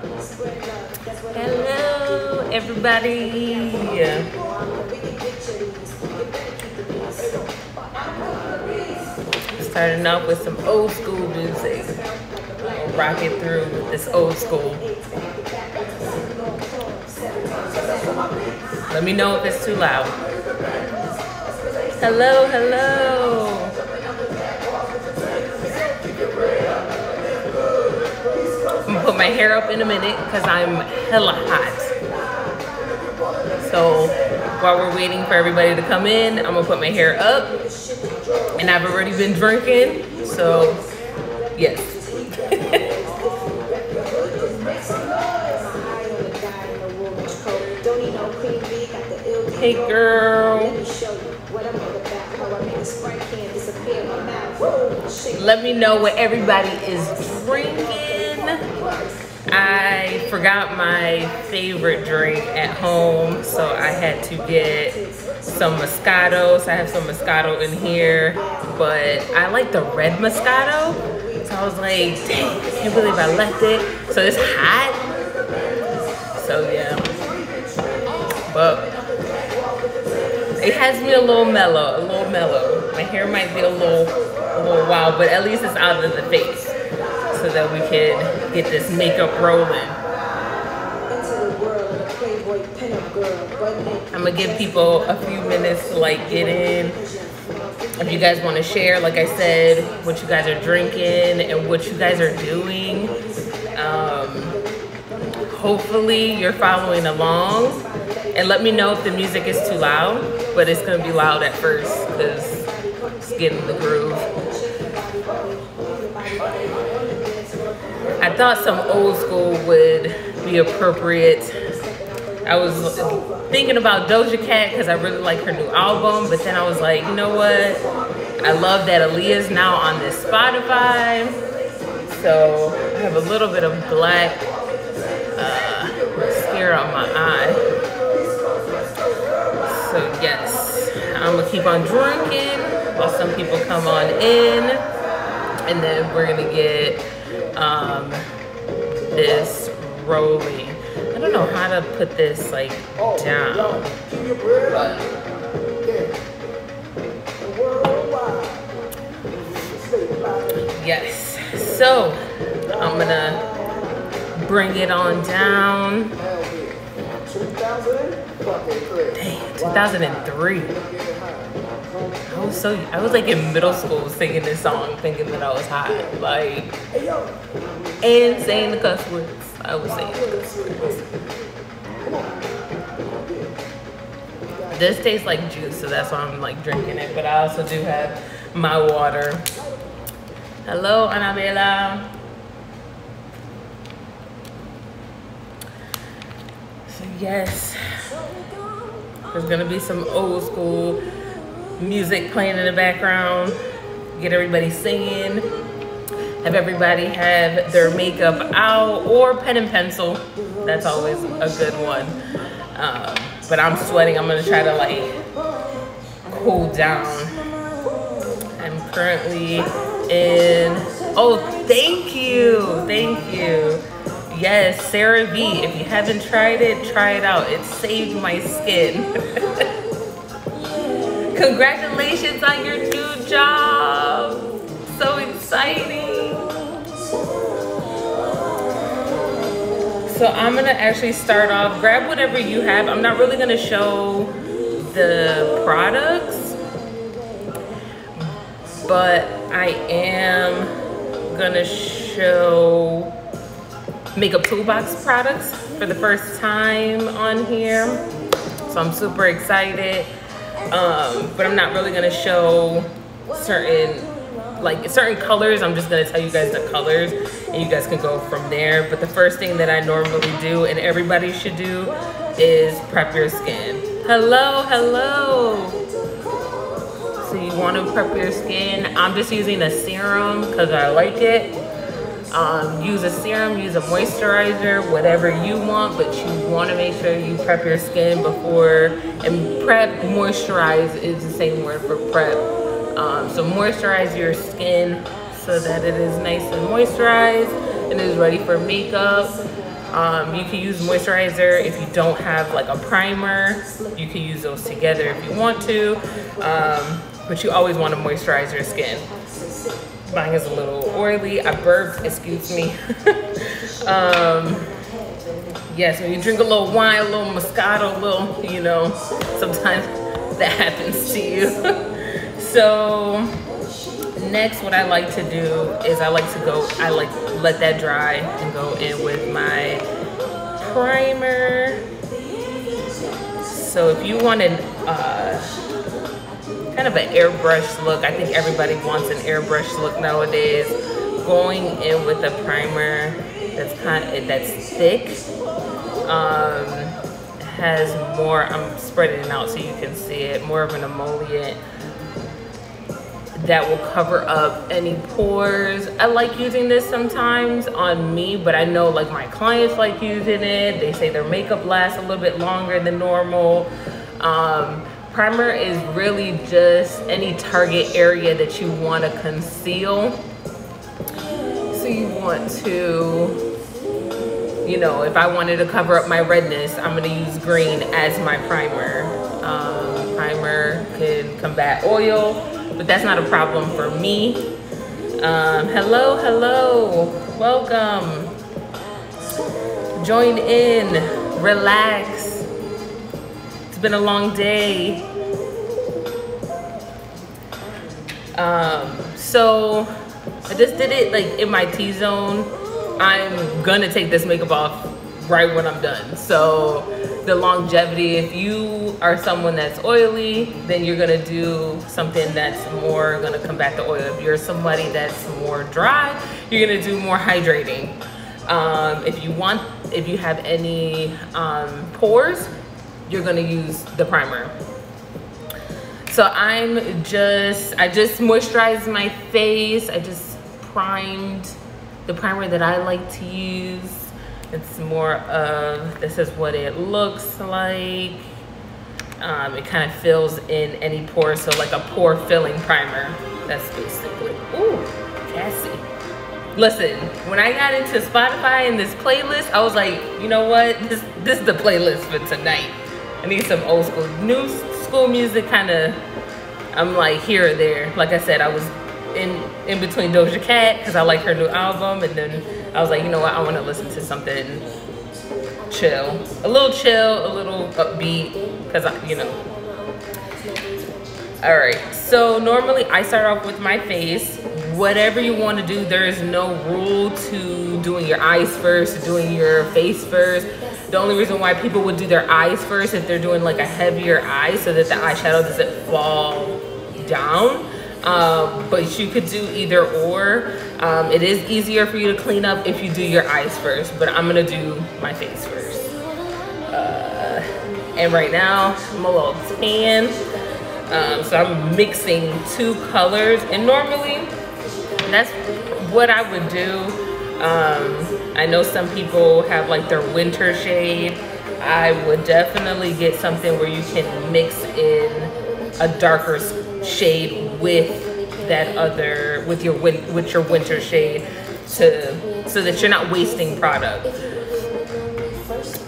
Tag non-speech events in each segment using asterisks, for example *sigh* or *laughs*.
Hello, everybody. Starting off with some old school music. Rock it through this old school. Let me know if it's too loud. Hello, hello. My hair up in a minute because I'm hella hot. So while we're waiting for everybody to come in, I'm gonna put my hair up. And I've already been drinking, so yes. hey girl. Let me know what everybody is drinking. I forgot my favorite drink at home, so I had to get some Moscato. So I have some Moscato in here, but I like the red Moscato. So I was like, dang, I can't believe I left it. So it's hot. So yeah. But it has me a little mellow, a little mellow. My hair might be a little, a little wild, but at least it's out of the face so that we can get this makeup rolling. I'm gonna give people a few minutes to like get in. If you guys want to share, like I said, what you guys are drinking and what you guys are doing. Um, hopefully you're following along and let me know if the music is too loud, but it's gonna be loud at first because it's getting the groove. Thought some old school would be appropriate. I was thinking about Doja Cat because I really like her new album, but then I was like, you know what? I love that Aaliyah's now on this Spotify. So I have a little bit of black uh, mascara on my eye. So yes, I'm gonna keep on drinking while some people come on in. And then we're gonna get um, this rolling. I don't know how to put this like down. Yes. So I'm gonna bring it on down. Dang, 2003. I was so I was like in middle school singing this song, thinking that I was hot, like, and saying the cuss words. I was saying. This tastes like juice, so that's why I'm like drinking it. But I also do have my water. Hello, Annabella. So yes, there's gonna be some old school music playing in the background, get everybody singing, have everybody have their makeup out or pen and pencil. That's always a good one. Um, but I'm sweating. I'm gonna try to like cool down. I'm currently in, oh, thank you, thank you. Yes, Sarah V. if you haven't tried it, try it out. It saved my skin. *laughs* Congratulations on your new job. So exciting. So I'm gonna actually start off, grab whatever you have. I'm not really gonna show the products, but I am gonna show Makeup Toolbox products for the first time on here. So I'm super excited. Um, but I'm not really gonna show certain like certain colors. I'm just gonna tell you guys the colors and you guys can go from there. But the first thing that I normally do and everybody should do is prep your skin. Hello, hello. So you wanna prep your skin. I'm just using a serum because I like it. Um, use a serum, use a moisturizer, whatever you want, but you want to make sure you prep your skin before, and prep, moisturize is the same word for prep. Um, so moisturize your skin so that it is nice and moisturized and is ready for makeup. Um, you can use moisturizer if you don't have like a primer. You can use those together if you want to. Um, but you always want to moisturize your skin. Mine is a little oily. I burped, excuse me. *laughs* um, yes, when you drink a little wine, a little Moscato, a little, you know, sometimes *laughs* that happens to you. *laughs* so next, what I like to do is I like to go, I like let that dry and go in with my primer. So if you want an, uh, kind of an airbrush look, I think everybody wants an airbrush look nowadays. Going in with a primer that's kind of, that's thick, um, has more, I'm spreading it out so you can see it, more of an emollient that will cover up any pores. I like using this sometimes on me, but I know like my clients like using it. They say their makeup lasts a little bit longer than normal. Um, primer is really just any target area that you want to conceal. So you want to, you know, if I wanted to cover up my redness, I'm going to use green as my primer. Um, primer can combat oil but that's not a problem for me. Um, hello, hello, welcome. Join in, relax. It's been a long day. Um, so I just did it like in my T-zone. I'm gonna take this makeup off right when I'm done. So the longevity, if you are someone that's oily, then you're gonna do something that's more gonna combat the oil. If you're somebody that's more dry, you're gonna do more hydrating. Um, if you want, if you have any um, pores, you're gonna use the primer. So I'm just, I just moisturized my face. I just primed the primer that I like to use. It's more of, this is what it looks like. Um, it kind of fills in any pores, so like a pore filling primer. That's basically, ooh, Cassie. Listen, when I got into Spotify and this playlist, I was like, you know what? This, this is the playlist for tonight. I need some old school, new school music kind of, I'm like here or there. Like I said, I was in in between Doja Cat because I like her new album, and then I was like, you know what, I want to listen to something chill, a little chill, a little upbeat, because I, you know. All right, so normally I start off with my face. Whatever you want to do, there is no rule to doing your eyes first, doing your face first. The only reason why people would do their eyes first if they're doing like a heavier eye so that the eyeshadow doesn't fall down um, but you could do either or. Um, it is easier for you to clean up if you do your eyes first, but I'm gonna do my face first. Uh, and right now, I'm a little tan. Um, so I'm mixing two colors and normally that's what I would do. Um, I know some people have like their winter shade. I would definitely get something where you can mix in a darker shade with that other with your with your winter shade to so that you're not wasting product.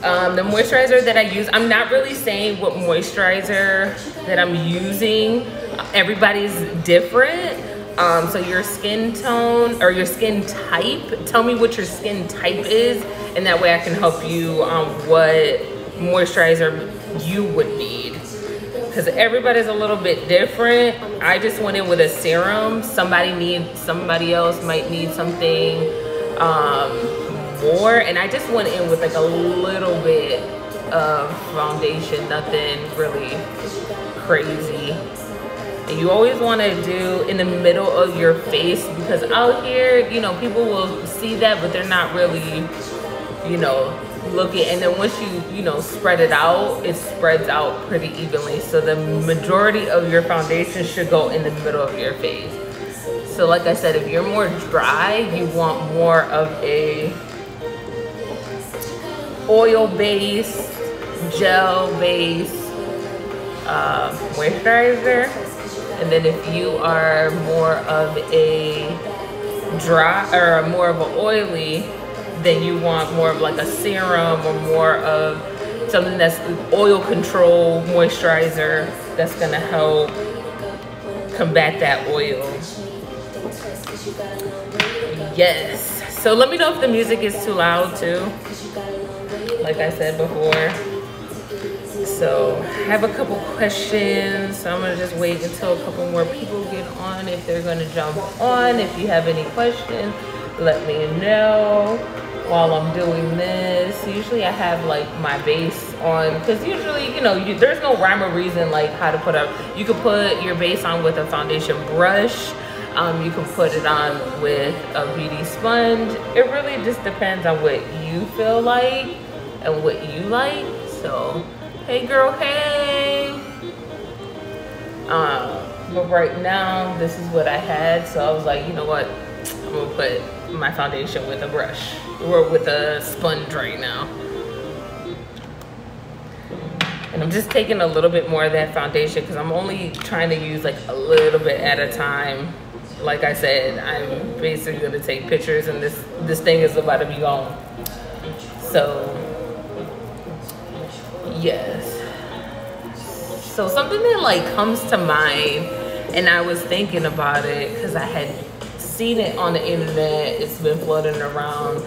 Um, the moisturizer that I use, I'm not really saying what moisturizer that I'm using. Everybody's different. Um, so your skin tone or your skin type, tell me what your skin type is, and that way I can help you on what moisturizer you would need because everybody's a little bit different. I just went in with a serum. Somebody needs, somebody else might need something um, more. And I just went in with like a little bit of foundation, nothing really crazy. And you always want to do in the middle of your face because out here, you know, people will see that, but they're not really, you know, looking. and then once you you know spread it out it spreads out pretty evenly. So the majority of your foundation should go in the middle of your face. So like i said if you're more dry you want more of a oil base gel base uh, moisturizer and then if you are more of a dry or more of an oily then you want more of like a serum or more of something that's oil control moisturizer that's gonna help combat that oil. Yes. So let me know if the music is too loud too. Like I said before. So I have a couple questions. So I'm gonna just wait until a couple more people get on if they're gonna jump on. If you have any questions, let me know while I'm doing this. Usually I have like my base on because usually, you know, you, there's no rhyme or reason like how to put up. You could put your base on with a foundation brush. Um, you can put it on with a beauty sponge. It really just depends on what you feel like and what you like. So, hey girl, hey. Um, but right now, this is what I had. So I was like, you know what? I'm gonna put my foundation with a brush or with a sponge right now. And I'm just taking a little bit more of that foundation because I'm only trying to use like a little bit at a time. Like I said, I'm basically gonna take pictures and this, this thing is about to be gone. So, yes. So something that like comes to mind and I was thinking about it because I had seen it on the internet. It's been floating around.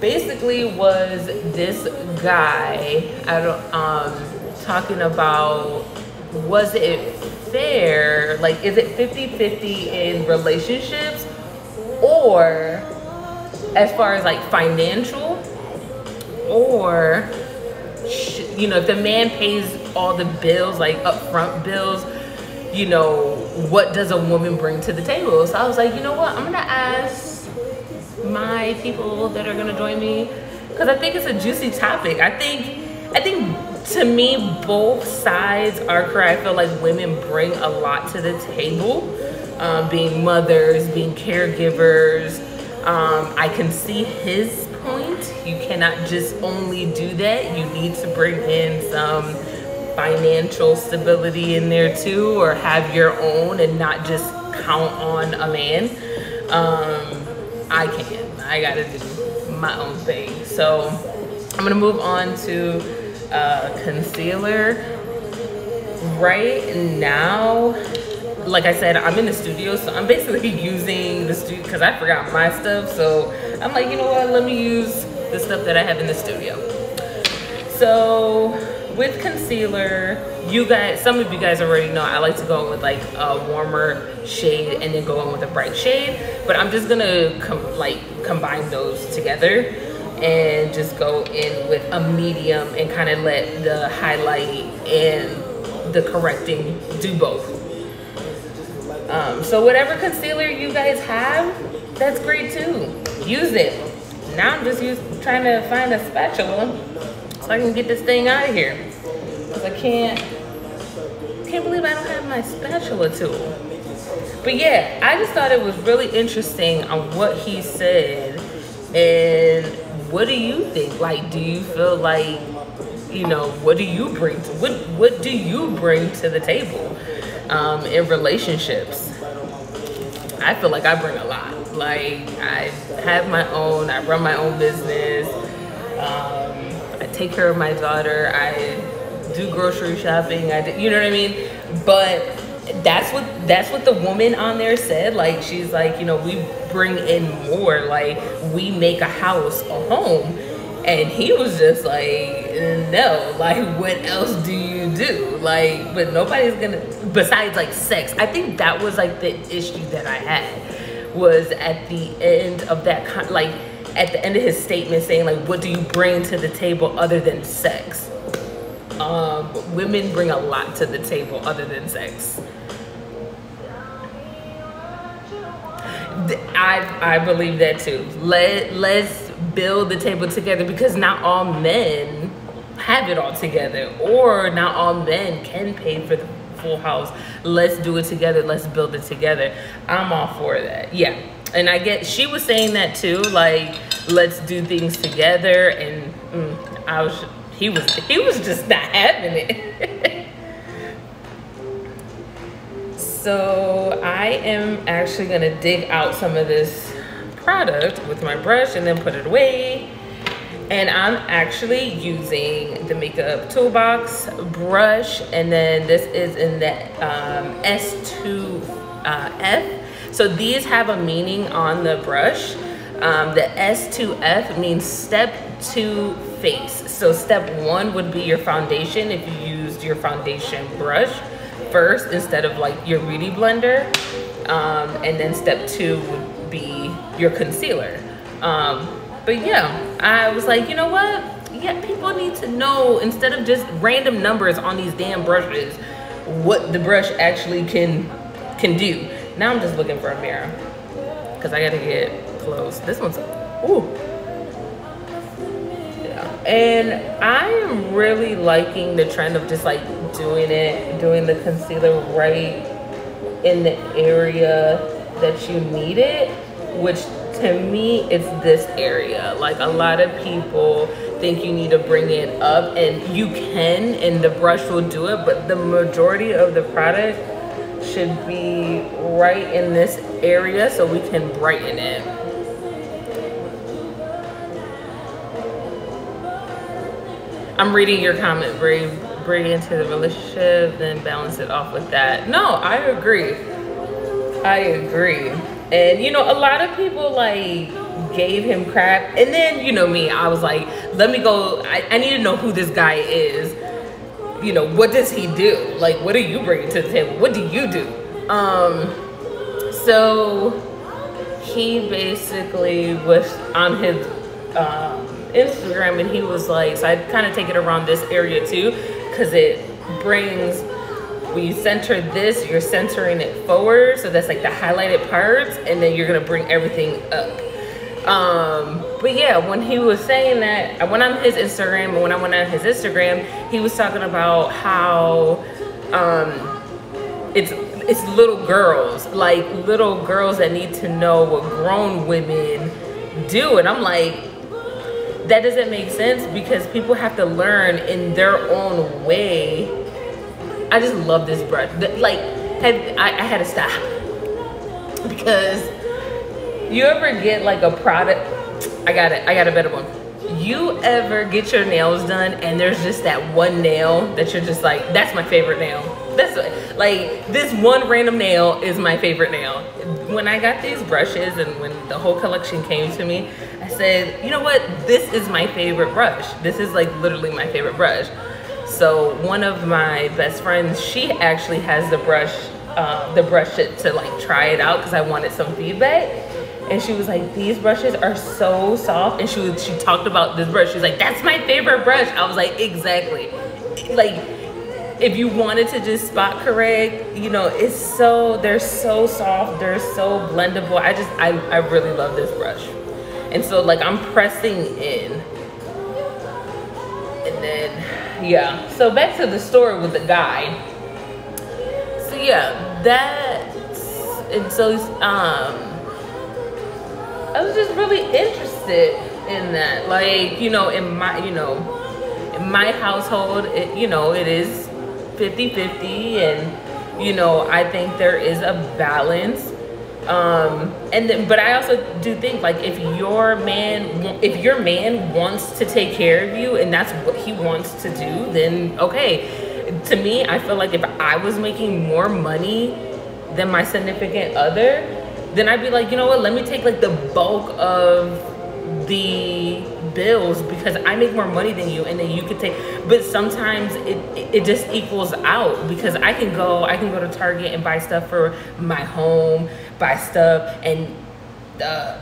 Basically, was this guy I don't, um, talking about was it fair? Like, is it 50 50 in relationships or as far as like financial or you know if the man pays all the bills like upfront bills you know, what does a woman bring to the table? So I was like, you know what? I'm gonna ask my people that are gonna join me because I think it's a juicy topic. I think, I think to me, both sides are correct. I feel like women bring a lot to the table, um, being mothers, being caregivers. Um, I can see his point. You cannot just only do that. You need to bring in some financial stability in there too, or have your own and not just count on a man. Um, I can. I gotta do my own thing. So I'm gonna move on to uh, concealer. Right now, like I said, I'm in the studio, so I'm basically *laughs* using the studio because I forgot my stuff. So I'm like, you know what? Let me use the stuff that I have in the studio. So with concealer, you guys, some of you guys already know I like to go in with like a warmer shade and then go in with a bright shade. But I'm just gonna com like combine those together and just go in with a medium and kind of let the highlight and the correcting do both. Um, so whatever concealer you guys have, that's great too. Use it. Now I'm just use, trying to find a spatula so I can get this thing out of here. Cause I can't, can't believe I don't have my spatula tool. But yeah, I just thought it was really interesting on what he said. And what do you think? Like, do you feel like, you know, what do you bring? To, what What do you bring to the table um, in relationships? I feel like I bring a lot. Like, I have my own. I run my own business. Um, take care of my daughter. I do grocery shopping. I do, you know what I mean? But that's what that's what the woman on there said. Like she's like, you know, we bring in more. Like we make a house a home. And he was just like, no, like what else do you do? Like, but nobody's gonna besides like sex. I think that was like the issue that I had was at the end of that like at the end of his statement saying like what do you bring to the table other than sex? Um, women bring a lot to the table other than sex. I, I believe that too. Let let's build the table together because not all men have it all together or not all men can pay for the full house. Let's do it together. Let's build it together. I'm all for that. Yeah and I get she was saying that too, like let's do things together. And mm, I was he was he was just *laughs* not having it. so I am actually gonna dig out some of this product with my brush and then put it away. And I'm actually using the Makeup Toolbox brush. And then this is in the um, S2F. Uh, so these have a meaning on the brush. Um, the S2F means step two face. So step one would be your foundation if you used your foundation brush first instead of like your beauty blender. Um, and then step two would be your concealer. Um, but yeah, I was like, you know what? Yeah, people need to know instead of just random numbers on these damn brushes, what the brush actually can can do. Now I'm just looking for a mirror because I gotta get close. This one's, ooh. And I am really liking the trend of just like doing it, doing the concealer right in the area that you need it, which to me it's this area like a lot of people think you need to bring it up and you can and the brush will do it but the majority of the product should be right in this area so we can brighten it I'm reading your comment Bring bring into the relationship then balance it off with that no I agree I agree and you know, a lot of people like gave him crap. And then, you know me, I was like, let me go. I, I need to know who this guy is. You know, what does he do? Like, what are you bringing to the table? What do you do? Um, so he basically was on his um, Instagram and he was like, so I kind of take it around this area too, because it brings when you center this, you're centering it forward. So that's like the highlighted parts. And then you're going to bring everything up. Um, but yeah, when he was saying that, I went on his Instagram. And when I went on his Instagram, he was talking about how um, it's it's little girls, like little girls that need to know what grown women do. And I'm like, that doesn't make sense because people have to learn in their own way I just love this brush. Like, I, I had to stop *laughs* because you ever get like a product? I got it. I got a better one. You ever get your nails done and there's just that one nail that you're just like, that's my favorite nail. That's like this one random nail is my favorite nail. When I got these brushes and when the whole collection came to me, I said, you know what? This is my favorite brush. This is like literally my favorite brush. So one of my best friends, she actually has the brush, uh, the brush to, to like try it out because I wanted some feedback. And she was like, these brushes are so soft. And she was, she talked about this brush. She's like, that's my favorite brush. I was like, exactly. Like, if you wanted to just spot correct, you know, it's so, they're so soft. They're so blendable. I just, I, I really love this brush. And so like I'm pressing in. And then yeah. So back to the story with the guy. So yeah, that and so um I was just really interested in that. Like, you know, in my you know, in my household, it you know, it is 50-50 and you know, I think there is a balance um and then but i also do think like if your man if your man wants to take care of you and that's what he wants to do then okay to me i feel like if i was making more money than my significant other then i'd be like you know what let me take like the bulk of the bills because I make more money than you and then you could take but sometimes it it just equals out because I can go I can go to Target and buy stuff for my home buy stuff and uh,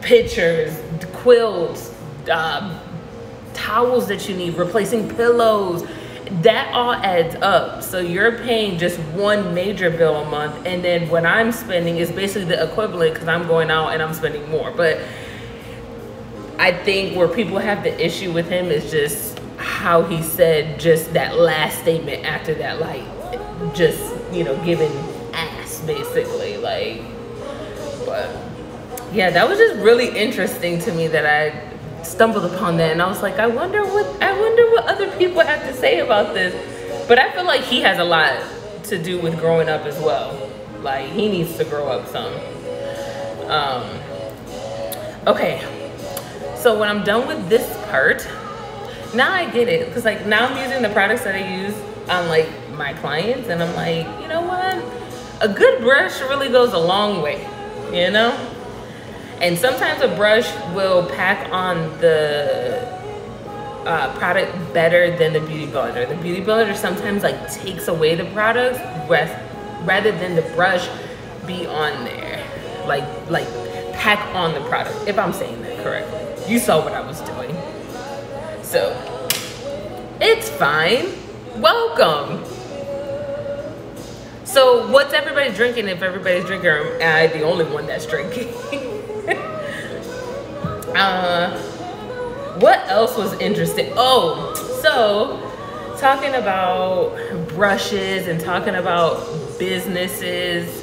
pictures quilts uh, towels that you need replacing pillows that all adds up so you're paying just one major bill a month and then what I'm spending is basically the equivalent because I'm going out and I'm spending more but I think where people have the issue with him is just how he said just that last statement after that, like just, you know, giving ass basically. Like, but yeah, that was just really interesting to me that I stumbled upon that and I was like, I wonder what I wonder what other people have to say about this. But I feel like he has a lot to do with growing up as well. Like he needs to grow up some. Um, Okay, so when I'm done with this part, now I get it. Cause like now I'm using the products that I use on like my clients and I'm like, you know what? A good brush really goes a long way, you know? And sometimes a brush will pack on the uh, product better than the beauty blender. The beauty blender sometimes like takes away the products rather than the brush be on there. Like, like pack on the product, if I'm saying that correctly. You saw what I was doing. So, it's fine. Welcome. So, what's everybody drinking if everybody's drinking? I'm the only one that's drinking? *laughs* *laughs* uh, what else was interesting? Oh, so talking about brushes and talking about businesses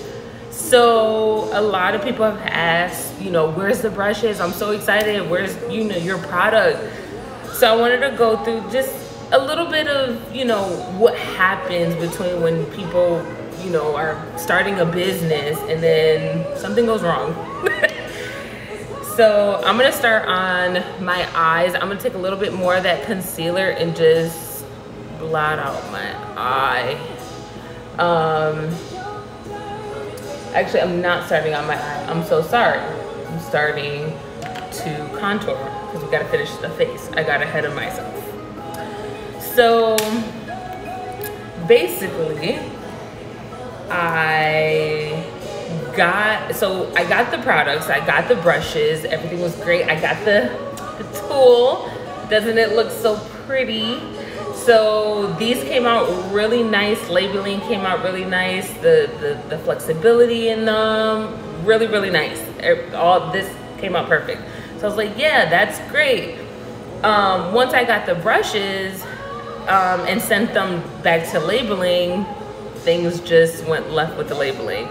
so a lot of people have asked, you know, where's the brushes? I'm so excited. Where's, you know, your product? So I wanted to go through just a little bit of, you know, what happens between when people, you know, are starting a business and then something goes wrong. *laughs* so I'm gonna start on my eyes. I'm gonna take a little bit more of that concealer and just blot out my eye. Um, Actually, I'm not starting on my eye. I'm so sorry. I'm starting to contour because we gotta finish the face. I got ahead of myself. So basically, I got, so I got the products, I got the brushes, everything was great. I got the, the tool. Doesn't it look so pretty? So these came out really nice. Labeling came out really nice. The, the, the flexibility in them, really, really nice. All this came out perfect. So I was like, yeah, that's great. Um, once I got the brushes um, and sent them back to labeling, things just went left with the labeling.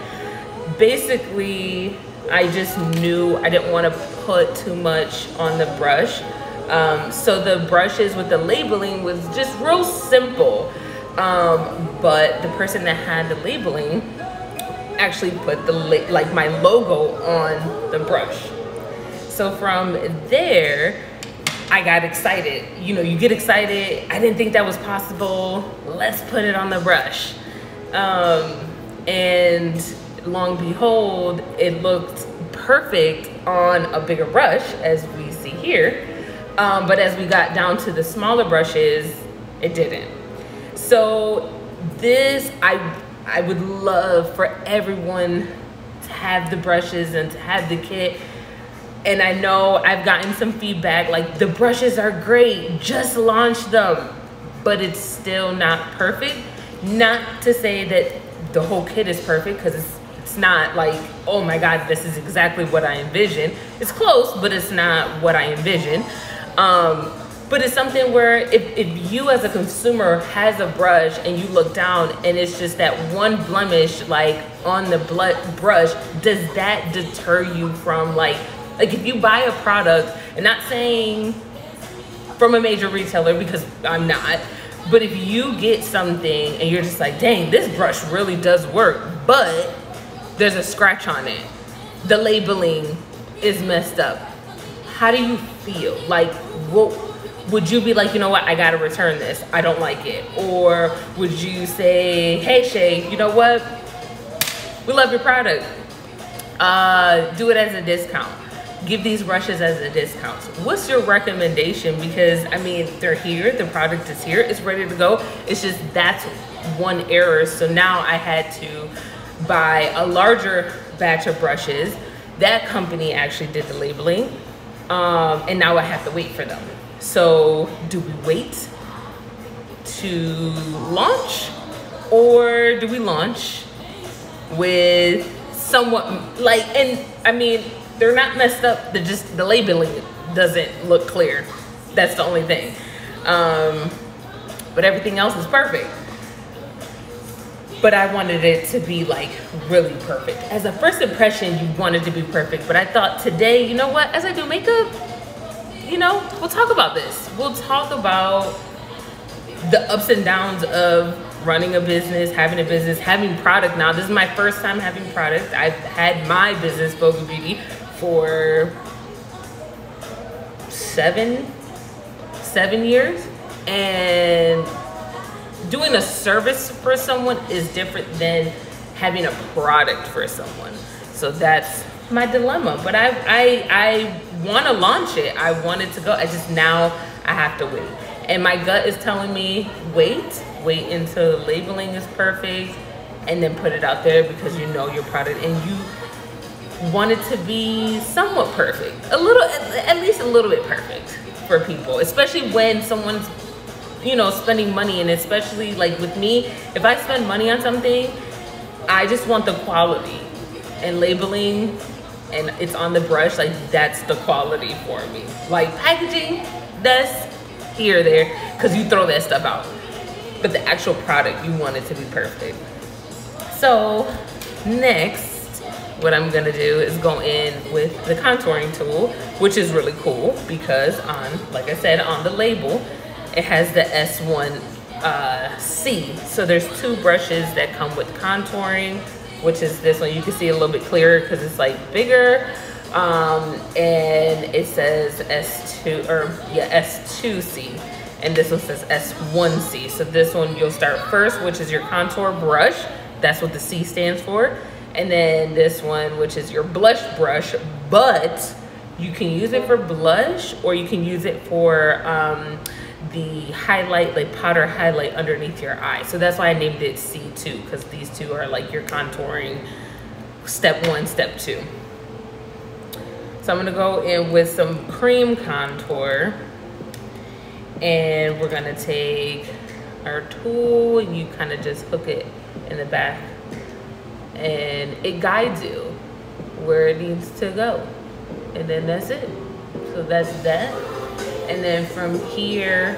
Basically, I just knew I didn't want to put too much on the brush um, so the brushes with the labeling was just real simple. Um, but the person that had the labeling actually put the like my logo on the brush. So from there, I got excited. You know, you get excited. I didn't think that was possible. Let's put it on the brush. Um, and long behold, it looked perfect on a bigger brush as we see here. Um, but as we got down to the smaller brushes, it didn't. So this, I, I would love for everyone to have the brushes and to have the kit. And I know I've gotten some feedback like the brushes are great, just launch them. But it's still not perfect. Not to say that the whole kit is perfect because it's not like, oh my God, this is exactly what I envision. It's close, but it's not what I envision. Um, but it's something where if, if you as a consumer has a brush and you look down and it's just that one blemish like on the blood brush, does that deter you from like, like if you buy a product and not saying from a major retailer because I'm not, but if you get something and you're just like, dang, this brush really does work, but there's a scratch on it. The labeling is messed up. How do you feel? Like, what would you be like, you know what, I gotta return this. I don't like it. Or would you say, hey Shay, you know what? We love your product. Uh, do it as a discount. Give these brushes as a discount. What's your recommendation? Because I mean, they're here, the product is here, it's ready to go. It's just that's one error. So now I had to buy a larger batch of brushes. That company actually did the labeling um, and now I have to wait for them. So do we wait to launch or do we launch with somewhat like, and I mean, they're not messed up. They're just, the labeling doesn't look clear. That's the only thing. Um, but everything else is perfect but I wanted it to be like really perfect. As a first impression, you wanted to be perfect, but I thought today, you know what, as I do makeup, you know, we'll talk about this. We'll talk about the ups and downs of running a business, having a business, having product now. This is my first time having product. I've had my business, Boga Beauty, for seven, seven years. And doing a service for someone is different than having a product for someone. So that's my dilemma. But I I I want to launch it. I want it to go. I just now I have to wait. And my gut is telling me wait, wait until the labeling is perfect and then put it out there because you know your product and you want it to be somewhat perfect. A little at least a little bit perfect for people, especially when someone's you know spending money and especially like with me, if I spend money on something, I just want the quality and labeling and it's on the brush, like that's the quality for me. Like packaging, that's here there, because you throw that stuff out. But the actual product, you want it to be perfect. So next, what I'm gonna do is go in with the contouring tool, which is really cool because on, like I said, on the label, it has the S1 uh, C. So there's two brushes that come with contouring which is this one. You can see a little bit clearer because it's like bigger. Um, and it says S2, or yeah, S2C. And this one says S1C. So this one you'll start first, which is your contour brush. That's what the C stands for. And then this one, which is your blush brush, but you can use it for blush or you can use it for um, the highlight, like powder highlight underneath your eye. So that's why I named it C2 because these two are like your contouring step one, step two. So I'm gonna go in with some cream contour and we're gonna take our tool and you kind of just hook it in the back and it guides you where it needs to go. And then that's it. So that's that. And then from here,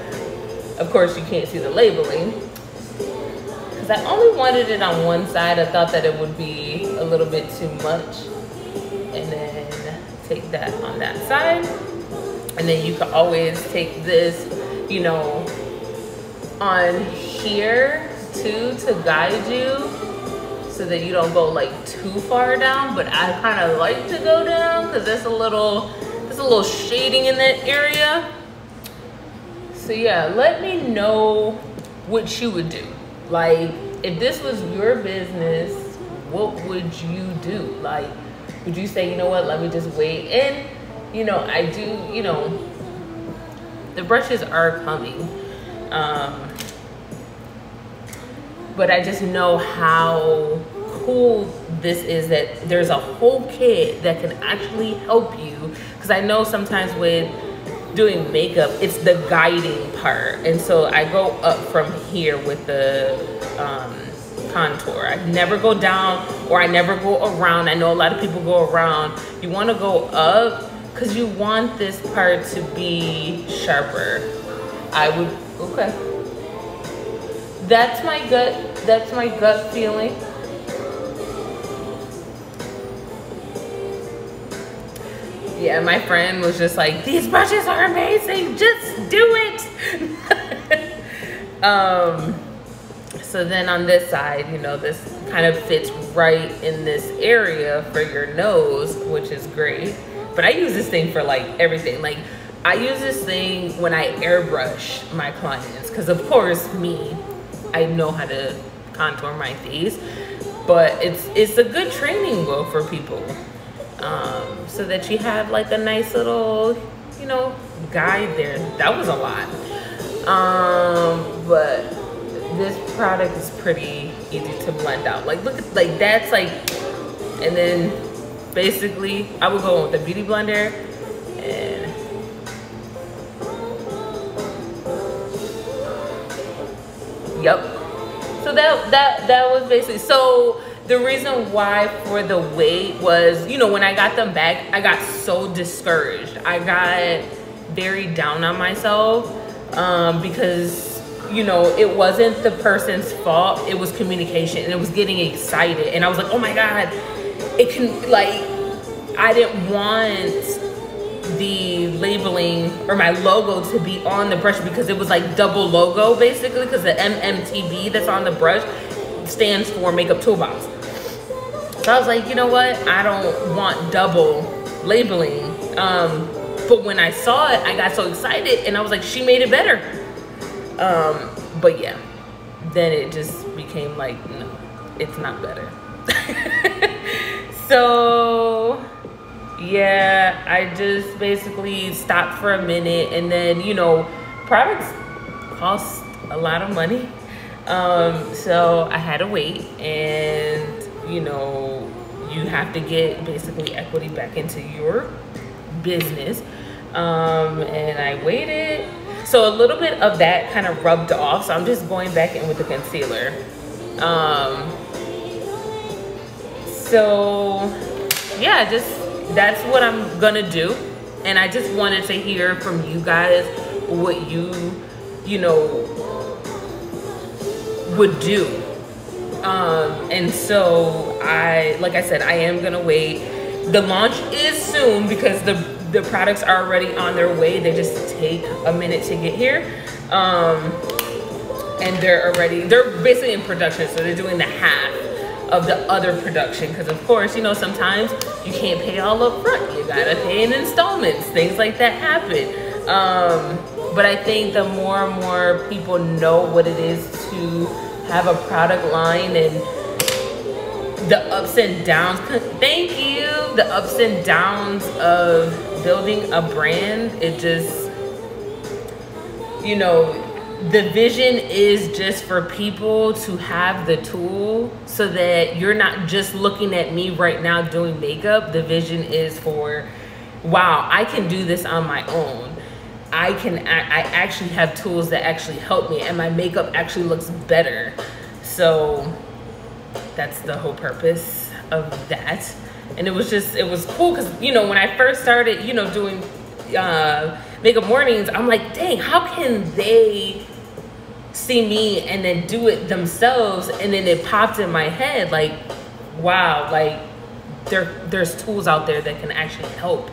of course you can't see the labeling. Because I only wanted it on one side. I thought that it would be a little bit too much. And then take that on that side. And then you can always take this, you know, on here too to guide you so that you don't go like too far down. But I kind of like to go down because there's a little, there's a little shading in that area. So yeah, let me know what you would do. Like, if this was your business, what would you do? Like, would you say, you know what, let me just wait? And, you know, I do, you know, the brushes are coming. Um, but I just know how cool this is that there's a whole kit that can actually help you. Because I know sometimes with doing makeup, it's the guiding part. And so I go up from here with the um, contour. I never go down or I never go around. I know a lot of people go around. You wanna go up because you want this part to be sharper. I would, okay. That's my gut, that's my gut feeling. Yeah, my friend was just like, these brushes are amazing, just do it. *laughs* um, so then on this side, you know, this kind of fits right in this area for your nose, which is great. But I use this thing for like everything. Like I use this thing when I airbrush my clients, because of course me, I know how to contour my face, but it's it's a good training wheel for people um, so that you have like a nice little, you know, guide there. That was a lot. Um, but this product is pretty easy to blend out. Like look at, like that's like, and then basically I would go in with the beauty blender and Yep. So that that that was basically so the reason why for the weight was, you know, when I got them back, I got so discouraged. I got very down on myself um, because, you know, it wasn't the person's fault. It was communication and it was getting excited. And I was like, oh my God, it can, like, I didn't want the labeling or my logo to be on the brush because it was like double logo basically because the MMTB that's on the brush stands for Makeup Toolbox. So I was like, you know what? I don't want double labeling. Um, But when I saw it, I got so excited and I was like, she made it better. Um, but yeah, then it just became like, no, it's not better. *laughs* so yeah, I just basically stopped for a minute and then, you know, products cost a lot of money. Um, so I had to wait and, you know, you have to get basically equity back into your business. Um, and I waited. So a little bit of that kind of rubbed off. So I'm just going back in with the concealer. Um, so yeah, just that's what I'm gonna do. And I just wanted to hear from you guys what you, you know, would do. Um, and so I, like I said, I am gonna wait. The launch is soon because the the products are already on their way. They just take a minute to get here. Um, and they're already, they're basically in production. So they're doing the half of the other production. Because of course, you know, sometimes you can't pay all up front. You gotta pay in installments. Things like that happen. Um, but I think the more and more people know what it is to have a product line and the ups and downs, thank you, the ups and downs of building a brand, it just, you know, the vision is just for people to have the tool so that you're not just looking at me right now doing makeup. The vision is for, wow, I can do this on my own. I can, I actually have tools that actually help me and my makeup actually looks better. So that's the whole purpose of that. And it was just, it was cool because, you know, when I first started, you know, doing uh, makeup mornings, I'm like, dang, how can they see me and then do it themselves? And then it popped in my head, like, wow, like there, there's tools out there that can actually help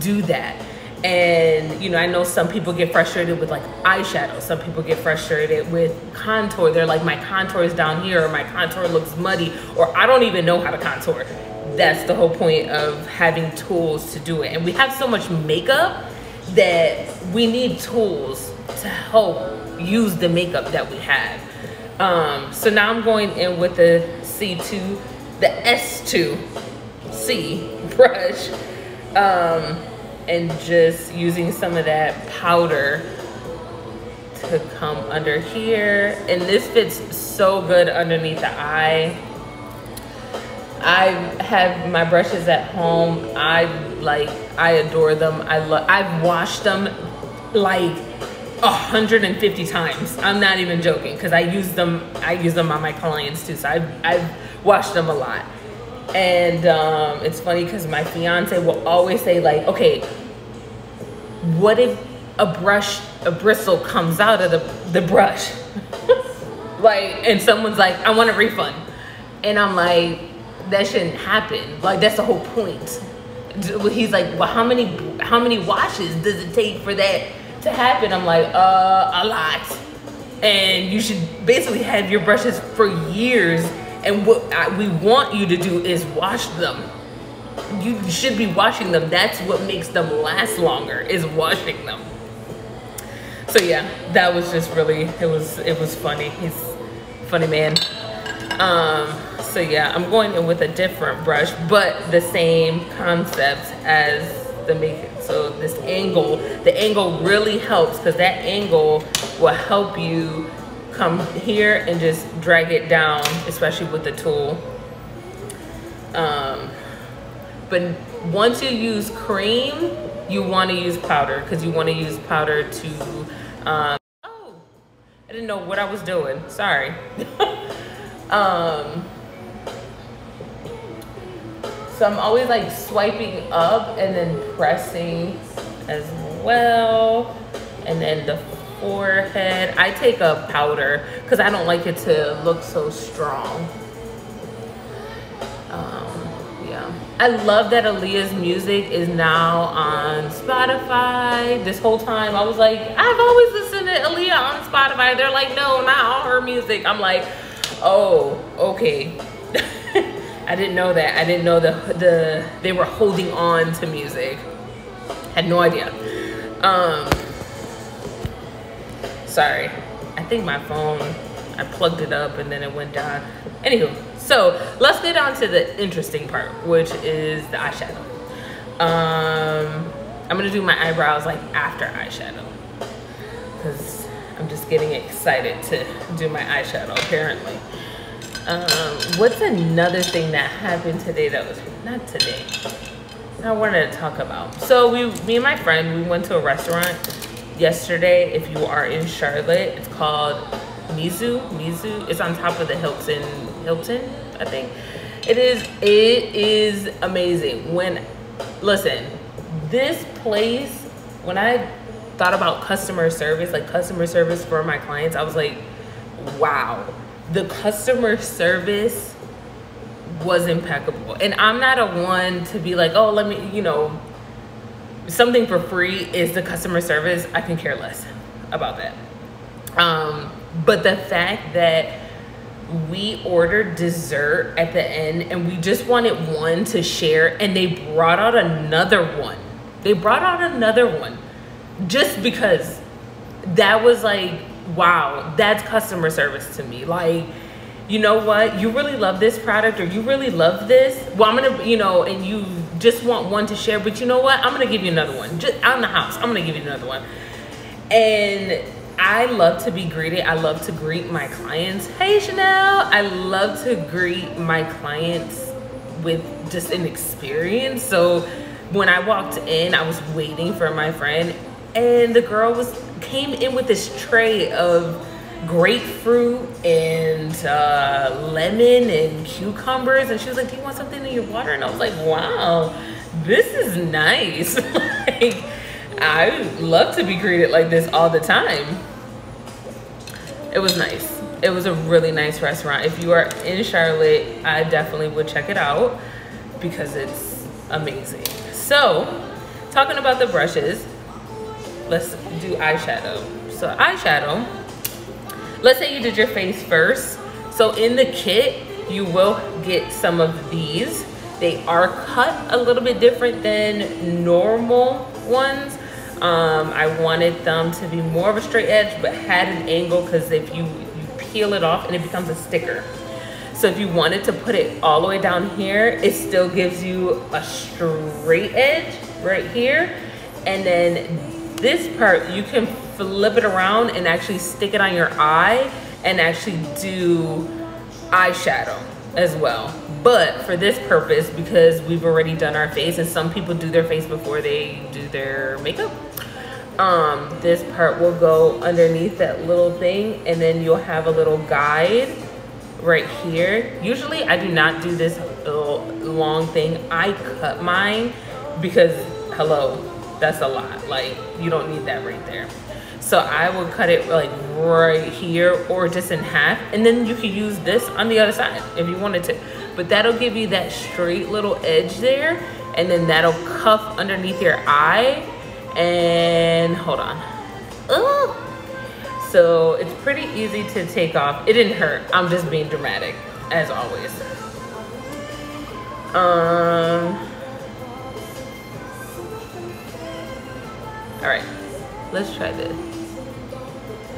do that. And, you know, I know some people get frustrated with like eyeshadow. Some people get frustrated with contour. They're like, my contour is down here or my contour looks muddy or I don't even know how to contour. That's the whole point of having tools to do it. And we have so much makeup that we need tools to help use the makeup that we have. Um, so now I'm going in with the C2, the S2C brush. Um, and just using some of that powder to come under here. And this fits so good underneath the eye. I have my brushes at home. I like, I adore them. I love, I've washed them like 150 times. I'm not even joking because I use them, I use them on my clients too. So I've, I've washed them a lot. And um, it's funny because my fiance will always say like, okay, what if a brush, a bristle comes out of the, the brush? *laughs* like, and someone's like, I want a refund. And I'm like, that shouldn't happen. Like, that's the whole point. He's like, well, how many, how many washes does it take for that to happen? I'm like, uh, a lot. And you should basically have your brushes for years. And what I, we want you to do is wash them you should be washing them. That's what makes them last longer is washing them. So yeah, that was just really it was it was funny. He's funny man. Um, so yeah, I'm going in with a different brush, but the same concept as the makeup. So this angle, the angle really helps because that angle will help you come here and just drag it down, especially with the tool. Um, but once you use cream, you want to use powder because you want to use powder to, um, oh, I didn't know what I was doing. Sorry. *laughs* um, so I'm always like swiping up and then pressing as well. And then the forehead, I take a powder because I don't like it to look so strong. Yeah, I love that Aaliyah's music is now on Spotify. This whole time I was like, I've always listened to Aaliyah on Spotify. They're like, no, not all her music. I'm like, oh, okay. *laughs* I didn't know that. I didn't know the the they were holding on to music. Had no idea. Um, sorry, I think my phone, I plugged it up and then it went down. Anywho, so let's get on to the interesting part, which is the eyeshadow. Um, I'm gonna do my eyebrows like after eyeshadow because I'm just getting excited to do my eyeshadow apparently. Um, what's another thing that happened today that was, not today, I wanted to talk about. So we, me and my friend, we went to a restaurant yesterday. If you are in Charlotte, it's called Mizu. Mizu. It's on top of the Hilton. Hilton, I think. It is. It is amazing. When, listen, this place. When I thought about customer service, like customer service for my clients, I was like, wow, the customer service was impeccable. And I'm not a one to be like, oh, let me, you know, something for free is the customer service. I can care less about that. Um, but the fact that we ordered dessert at the end and we just wanted one to share and they brought out another one. They brought out another one just because that was like, wow, that's customer service to me. Like, you know what, you really love this product or you really love this. Well, I'm gonna, you know, and you just want one to share, but you know what, I'm gonna give you another one. Just out in the house, I'm gonna give you another one. And I love to be greeted. I love to greet my clients. Hey Chanel, I love to greet my clients with just an experience. So when I walked in, I was waiting for my friend and the girl was came in with this tray of grapefruit and uh, lemon and cucumbers and she was like do you want something in your water? And i was like wow this is nice. *laughs* Like i love to be greeted like this all the time. It was nice. It was a really nice restaurant. If you are in charlotte i definitely would check it out because it's amazing. So talking about the brushes let's do eyeshadow. So eyeshadow let's say you did your face first. So in the kit, you will get some of these. They are cut a little bit different than normal ones. Um, I wanted them to be more of a straight edge, but had an angle because if you, you peel it off and it becomes a sticker. So if you wanted to put it all the way down here, it still gives you a straight edge right here. And then this part, you can flip it around and actually stick it on your eye and actually do eyeshadow as well. But for this purpose, because we've already done our face and some people do their face before they do their makeup, um, this part will go underneath that little thing and then you'll have a little guide right here. Usually I do not do this long thing. I cut mine because, hello, that's a lot. Like, you don't need that right there. So I would cut it like right here or just in half. And then you could use this on the other side if you wanted to. But that'll give you that straight little edge there. And then that'll cuff underneath your eye. And hold on. Ooh. So it's pretty easy to take off. It didn't hurt. I'm just being dramatic as always. Um, all right, let's try this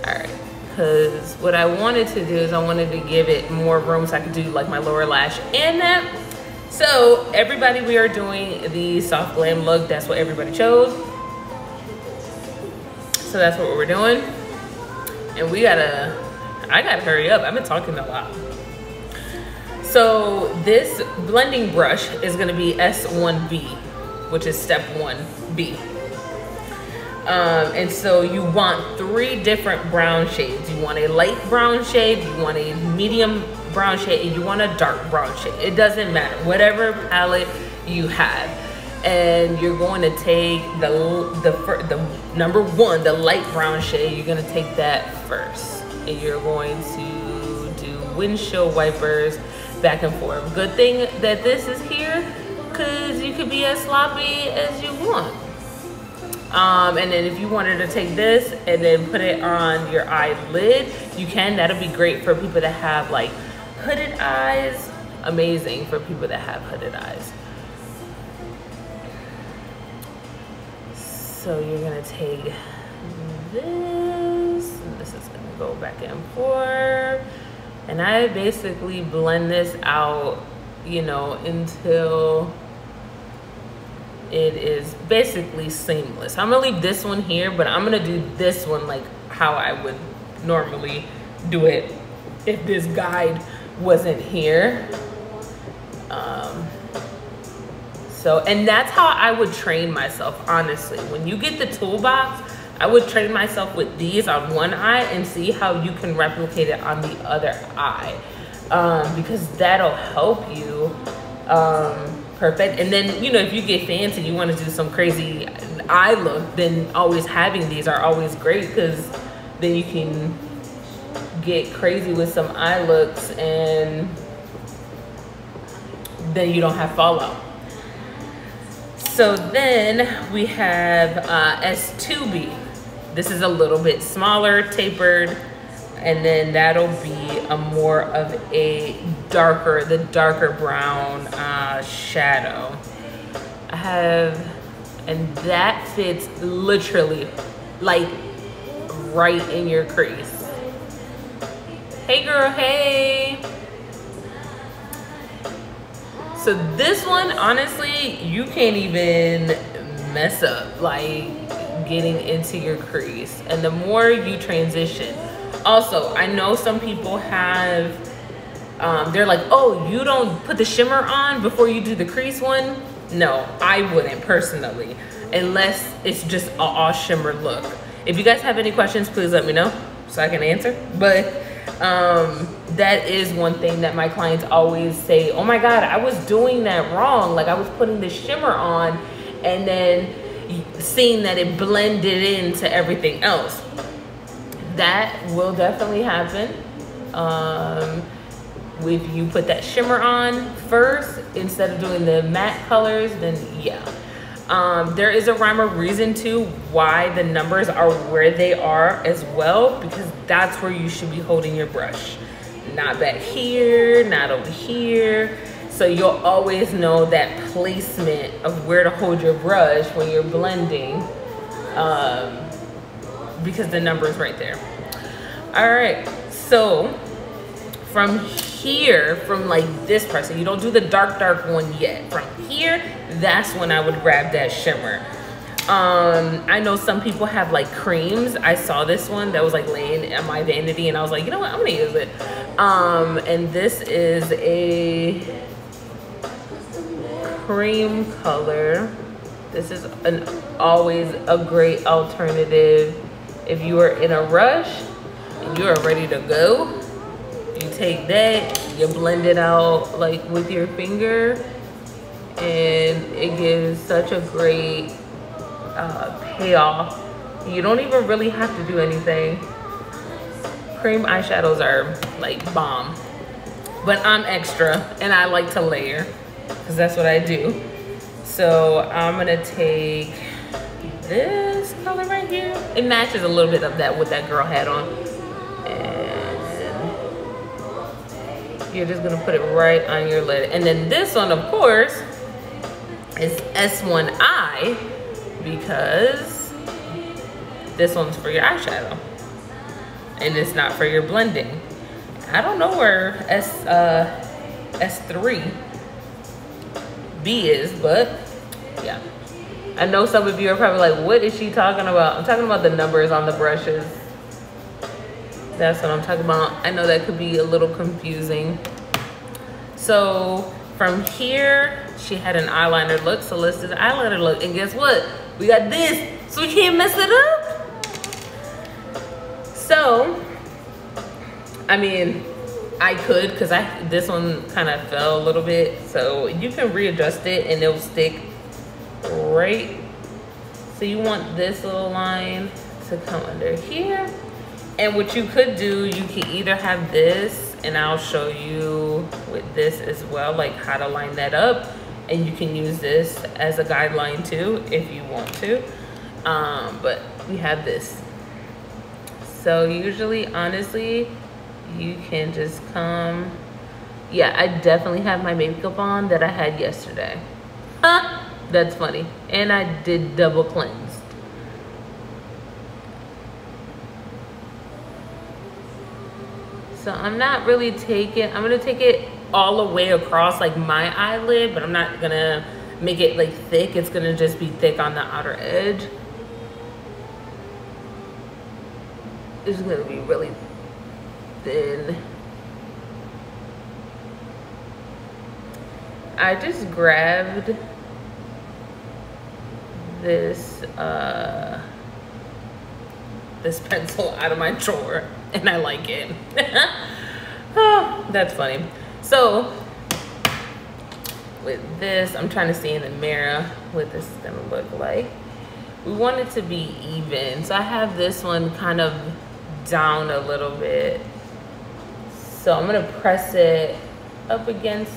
all right because what I wanted to do is I wanted to give it more room so I could do like my lower lash and that. So everybody we are doing the soft glam look. That's what everybody chose. So that's what we're doing. And we gotta I gotta hurry up. I've been talking a lot. So this blending brush is gonna be S1B which is step 1B um, and so you want three different brown shades. You want a light brown shade, you want a medium brown shade, and you want a dark brown shade. It doesn't matter, whatever palette you have. And you're going to take the, the, the number one, the light brown shade, you're gonna take that first. And you're going to do windshield wipers back and forth. Good thing that this is here, cause you could be as sloppy as you want. Um, and then if you wanted to take this and then put it on your eyelid, you can. That'll be great for people that have like hooded eyes. Amazing for people that have hooded eyes. So you're gonna take this, and this is gonna go back and forth. And I basically blend this out, you know, until it is basically seamless. I'm gonna leave this one here, but I'm gonna do this one like how I would normally do it if this guide wasn't here. Um, so, and that's how I would train myself, honestly. When you get the toolbox, I would train myself with these on one eye and see how you can replicate it on the other eye. Um, because that'll help you um, perfect. And then, you know, if you get fancy, you want to do some crazy eye look, then always having these are always great because then you can get crazy with some eye looks and then you don't have fallout. So then we have uh, S2B. This is a little bit smaller, tapered, and then that'll be a more of a darker, the darker brown uh, shadow. I have, and that fits literally like right in your crease. Hey girl, hey. So this one, honestly, you can't even mess up like getting into your crease. And the more you transition, also, I know some people have, um, they're like, oh, you don't put the shimmer on before you do the crease one? No, I wouldn't personally, unless it's just a all shimmer look. If you guys have any questions, please let me know so I can answer. But um, that is one thing that my clients always say, oh my God, I was doing that wrong. Like I was putting the shimmer on and then seeing that it blended into everything else that will definitely happen. Um, if you put that shimmer on first instead of doing the matte colors, then yeah. Um, there is a rhyme or reason to why the numbers are where they are as well, because that's where you should be holding your brush. Not back here, not over here. So you'll always know that placement of where to hold your brush when you're blending. Um, because the number is right there. All right, so from here, from like this person, you don't do the dark, dark one yet. From here, that's when I would grab that shimmer. Um, I know some people have like creams. I saw this one that was like laying at my vanity and I was like, you know what, I'm gonna use it. Um, and this is a cream color. This is an always a great alternative if you are in a rush and you are ready to go, take that, you blend it out like with your finger, and it gives such a great uh, payoff. You don't even really have to do anything. Cream eyeshadows are like bomb. But I'm extra and I like to layer because that's what I do. So I'm gonna take this color right here. It matches a little bit of that what that girl had on. You're just gonna put it right on your lid. And then this one, of course, is S1I because this one's for your eyeshadow. And it's not for your blending. I don't know where S uh, S3 B is, but yeah. I know some of you are probably like, what is she talking about? I'm talking about the numbers on the brushes. That's what I'm talking about. I know that could be a little confusing. So from here, she had an eyeliner look. So let's do the eyeliner look. And guess what? We got this, so we can't mess it up. So, I mean, I could because I this one kind of fell a little bit. So you can readjust it and it'll stick right. So you want this little line to come under here. And what you could do, you can either have this and I'll show you with this as well, like how to line that up. And you can use this as a guideline too, if you want to. Um, but we have this. So usually, honestly, you can just come. Yeah, I definitely have my makeup on that I had yesterday. Huh? That's funny. And I did double cleanse. So I'm not really taking, I'm gonna take it all the way across like my eyelid, but I'm not gonna make it like thick. It's gonna just be thick on the outer edge. It's gonna be really thin. I just grabbed this uh, this pencil out of my drawer *laughs* and I like it. oh, *laughs* that's funny. So with this, I'm trying to see in the mirror what this is gonna look like. We want it to be even. So I have this one kind of down a little bit. So I'm gonna press it up against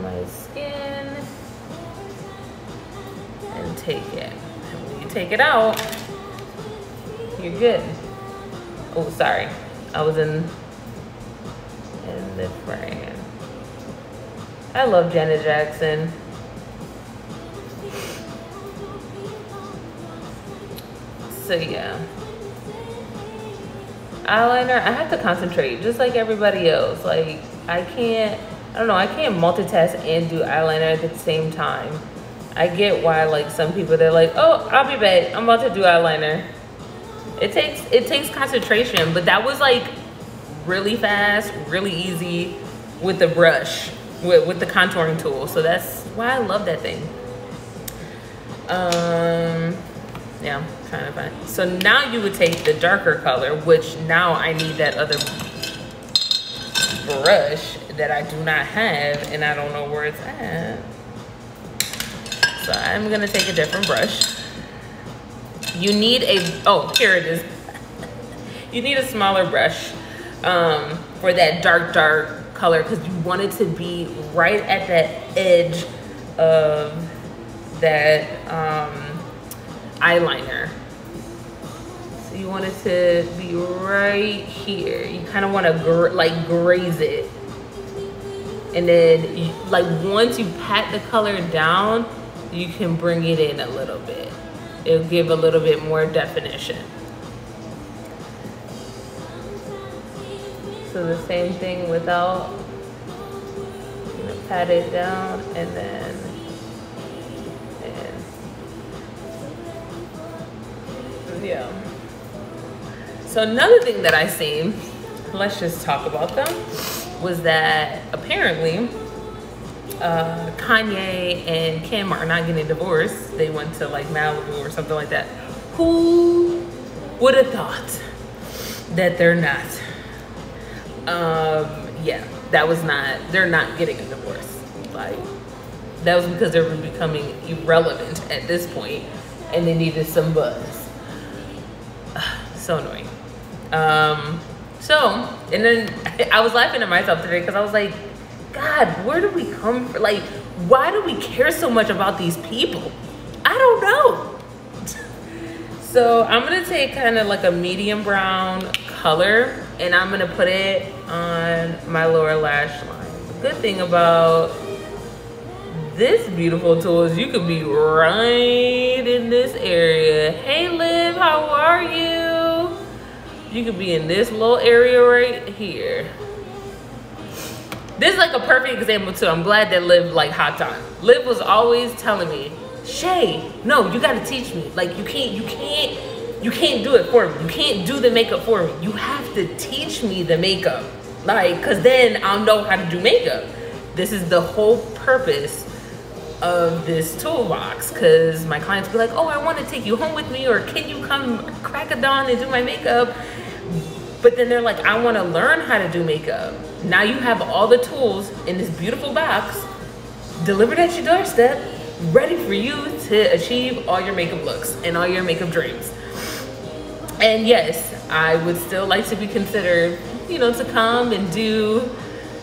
my skin and take it. And when you take it out, you're good. Oh, sorry. I was in, in the frame. I love Janet Jackson. So yeah. Eyeliner, I have to concentrate just like everybody else. Like I can't, I don't know, I can't multitask and do eyeliner at the same time. I get why like some people they're like, oh, I'll be back. I'm about to do eyeliner. It takes it takes concentration, but that was like really fast, really easy with the brush, with, with the contouring tool. So that's why I love that thing. Um, yeah, I'm trying to find. So now you would take the darker color, which now I need that other brush that I do not have, and I don't know where it's at. So I'm gonna take a different brush. You need a, oh, here it is. you need a smaller brush um, for that dark, dark color because you want it to be right at that edge of that um, eyeliner. So you want it to be right here. You kind of want to gr like graze it. And then you, like once you pat the color down, you can bring it in a little bit. It'll give a little bit more definition. So the same thing without, pat it down and then, and yeah. So another thing that I seen, let's just talk about them, was that apparently uh, Kanye and Kim are not getting divorced. They went to like Malibu or something like that. Who would have thought that they're not? Um, yeah, that was not, they're not getting a divorce. Like, that was because they were becoming irrelevant at this point and they needed some buzz. *sighs* so annoying. Um, so, and then *laughs* I was laughing at myself today because I was like, God, where do we come from? Like, why do we care so much about these people? I don't know. *laughs* So I'm gonna take kind of like a medium brown color and I'm gonna put it on my lower lash line. The good thing about this beautiful tool is you could be right in this area. Hey Liv, how are you? You could be in this little area right here. This is like a perfect example too. I'm glad that Liv like hopped on. Liv was always telling me, Shay, no, you gotta teach me. Like you can't, you can't, you can't do it for me. You can't do the makeup for me. You have to teach me the makeup. Like, cause then I'll know how to do makeup. This is the whole purpose of this toolbox because my clients be like, oh, I want to take you home with me or can you come crack a dawn and do my makeup? But then they're like, I want to learn how to do makeup. Now you have all the tools in this beautiful box delivered at your doorstep, ready for you to achieve all your makeup looks and all your makeup dreams. And yes, I would still like to be considered, you know, to come and do,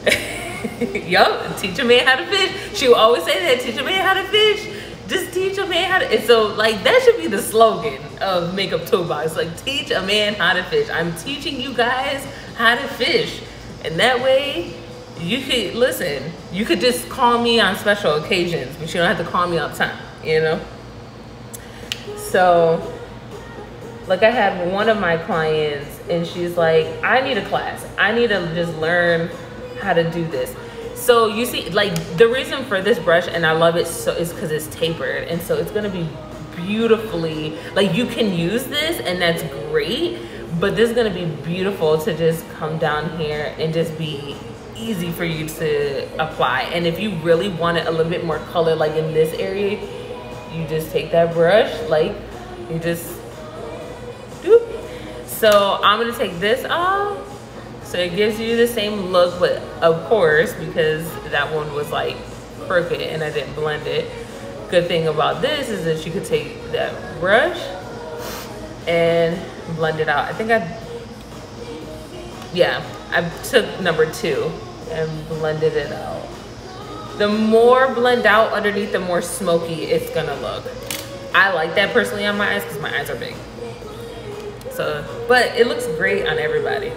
*laughs* yup, teach a man how to fish. She would always say that, teach a man how to fish just teach a man how to and so like that should be the slogan of makeup toolbox like teach a man how to fish i'm teaching you guys how to fish and that way you could listen you could just call me on special occasions but you don't have to call me all the time you know so like I had one of my clients and she's like, I need a class. I need to just learn how to do this. So you see, like the reason for this brush, and I love it so is because it's tapered. And so it's gonna be beautifully, like you can use this and that's great, but this is gonna be beautiful to just come down here and just be easy for you to apply. And if you really want it a little bit more color, like in this area, you just take that brush, like you just doop. So I'm gonna take this off. So it gives you the same look, but of course, because that one was like crooked and I didn't blend it. Good thing about this is that you could take that brush and blend it out. I think I, yeah, I took number two and blended it out. The more blend out underneath, the more smoky it's gonna look. I like that personally on my eyes because my eyes are big. So, but it looks great on everybody.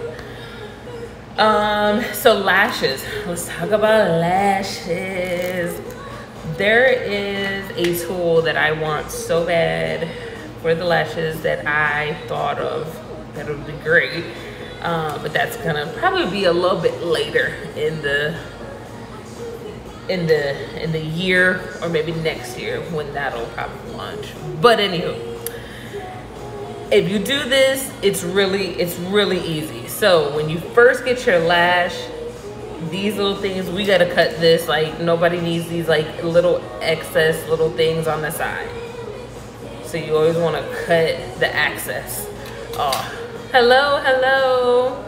Um, so lashes, let's talk about lashes. There is a tool that I want so bad for the lashes that I thought of that would be great. Um, but that's gonna probably be a little bit later in the in the in the year or maybe next year when that'll probably launch. But anywho, if you do this, it's really it's really easy. So when you first get your lash, these little things we gotta cut this. Like nobody needs these like little excess little things on the side. So you always want to cut the excess. Oh, hello, hello.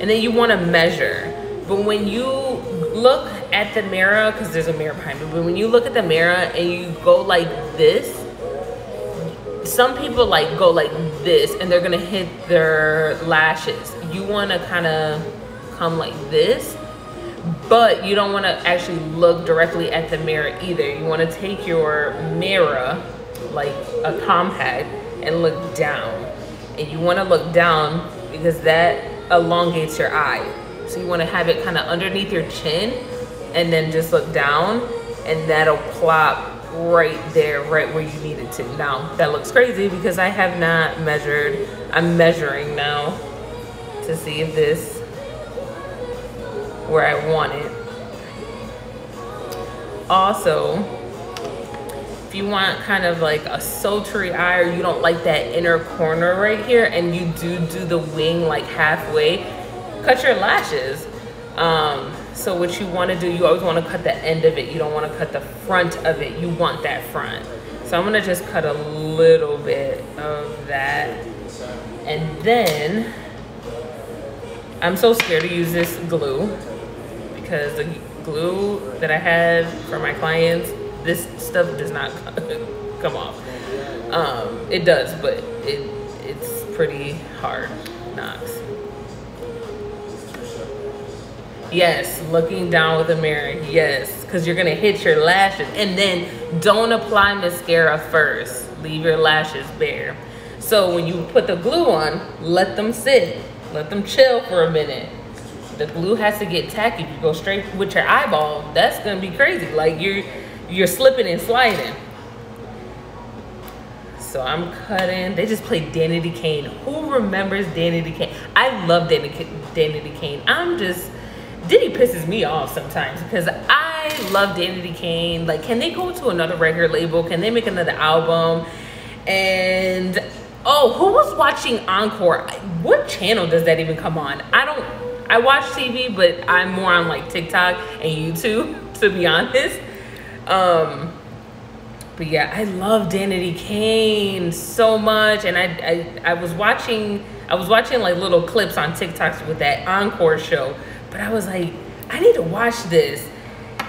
And then you want to measure. But when you look at the mirror, because there's a mirror behind me, but when you look at the mirror and you go like this, some people like go like this and they're gonna hit their lashes. You wanna kinda come like this, but you don't wanna actually look directly at the mirror either. You wanna take your mirror, like a compact, and look down. And you wanna look down because that elongates your eye. So you wanna have it kinda underneath your chin and then just look down and that'll plop right there, right where you need it to. Now, that looks crazy because I have not measured. I'm measuring now to see if this, where I want it. Also, if you want kind of like a sultry eye or you don't like that inner corner right here and you do do the wing like halfway, cut your lashes. Um, so what you want to do, you always want to cut the end of it. You don't want to cut the front of it. You want that front. So I'm going to just cut a little bit of that. And then I'm so scared to use this glue because the glue that I have for my clients, this stuff does not *laughs* come off. Um, it does, but it it's pretty hard knocks. Yes, looking down with a mirror. Yes, because you're gonna hit your lashes. And then don't apply mascara first. Leave your lashes bare. So when you put the glue on, let them sit. Let them chill for a minute. The glue has to get tacky. If you go straight with your eyeball, that's gonna be crazy. Like you're you're slipping and sliding. So I'm cutting. They just played Danity Kane. Who remembers Danity Kane? I love Danny, Danity Kane. I'm just Diddy pisses me off sometimes because I love Danity Kane. Like, can they go to another record label? Can they make another album? And oh, who was watching Encore? What channel does that even come on? I don't. I watch TV, but I'm more on like TikTok and YouTube, *laughs* to be honest. Um, but yeah, I love Danity Kane so much, and I, I I was watching I was watching like little clips on TikToks with that Encore show but I was like, I need to watch this.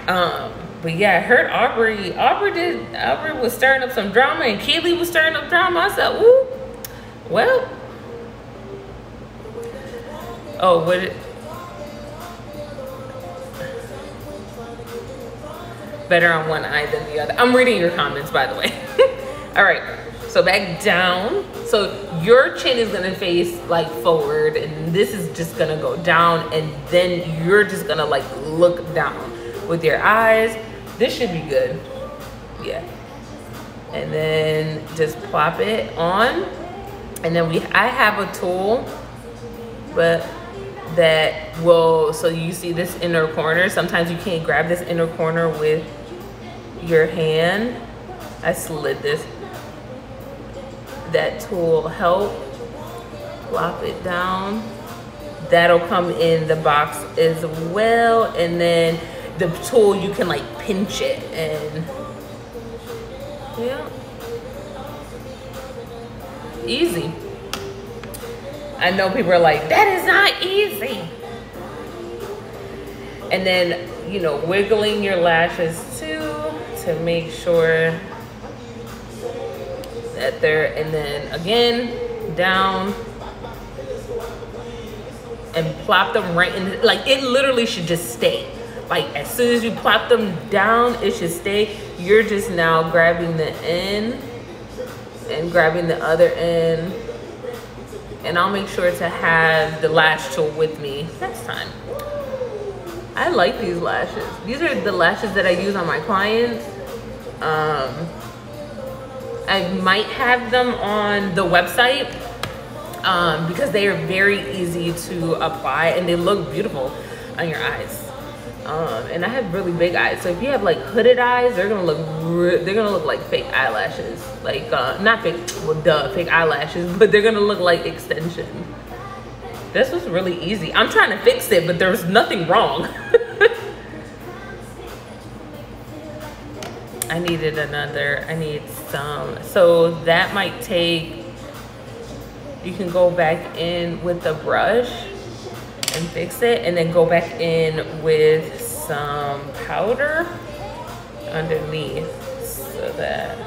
Um, but yeah, I heard Aubrey, Aubrey did, Aubrey was stirring up some drama and Keely was stirring up drama. I said, ooh, well. Oh, what? Better on one eye than the other. I'm reading your comments, by the way. *laughs* All right, so back down. So your chin is gonna face like forward and this is just gonna go down and then you're just gonna like look down with your eyes. This should be good. Yeah. And then just plop it on And then we, I have a tool, but that will, so you see this inner corner. Sometimes you can't grab this inner corner with your hand. I slid this. That tool help plop it down. That'll come in the box as well. And then the tool, you can like pinch it and yeah. Easy. I know people are like, that is not easy. And then, you know, wiggling your lashes too to make sure that they're, and then again, down and plop them right in, like it literally should just stay. Like as soon as you plop them down, it should stay. You're just now grabbing the end and grabbing the other end. And I'll make sure to have the lash tool with me next time. I like these lashes. These are the lashes that I use on my clients. Um, I might have them on the website um, because they are very easy to apply and they look beautiful on your eyes. Um, and I have really big eyes, so if you have like hooded eyes, they're gonna look they're gonna look like fake eyelashes, like uh, not fake, well, duh, fake eyelashes, *laughs* but they're gonna look like extension. This was really easy. I'm trying to fix it, but there's nothing wrong. *laughs* I needed another. I need some. So that might take. You can go back in with the brush and fix it and then go back in with some powder underneath so that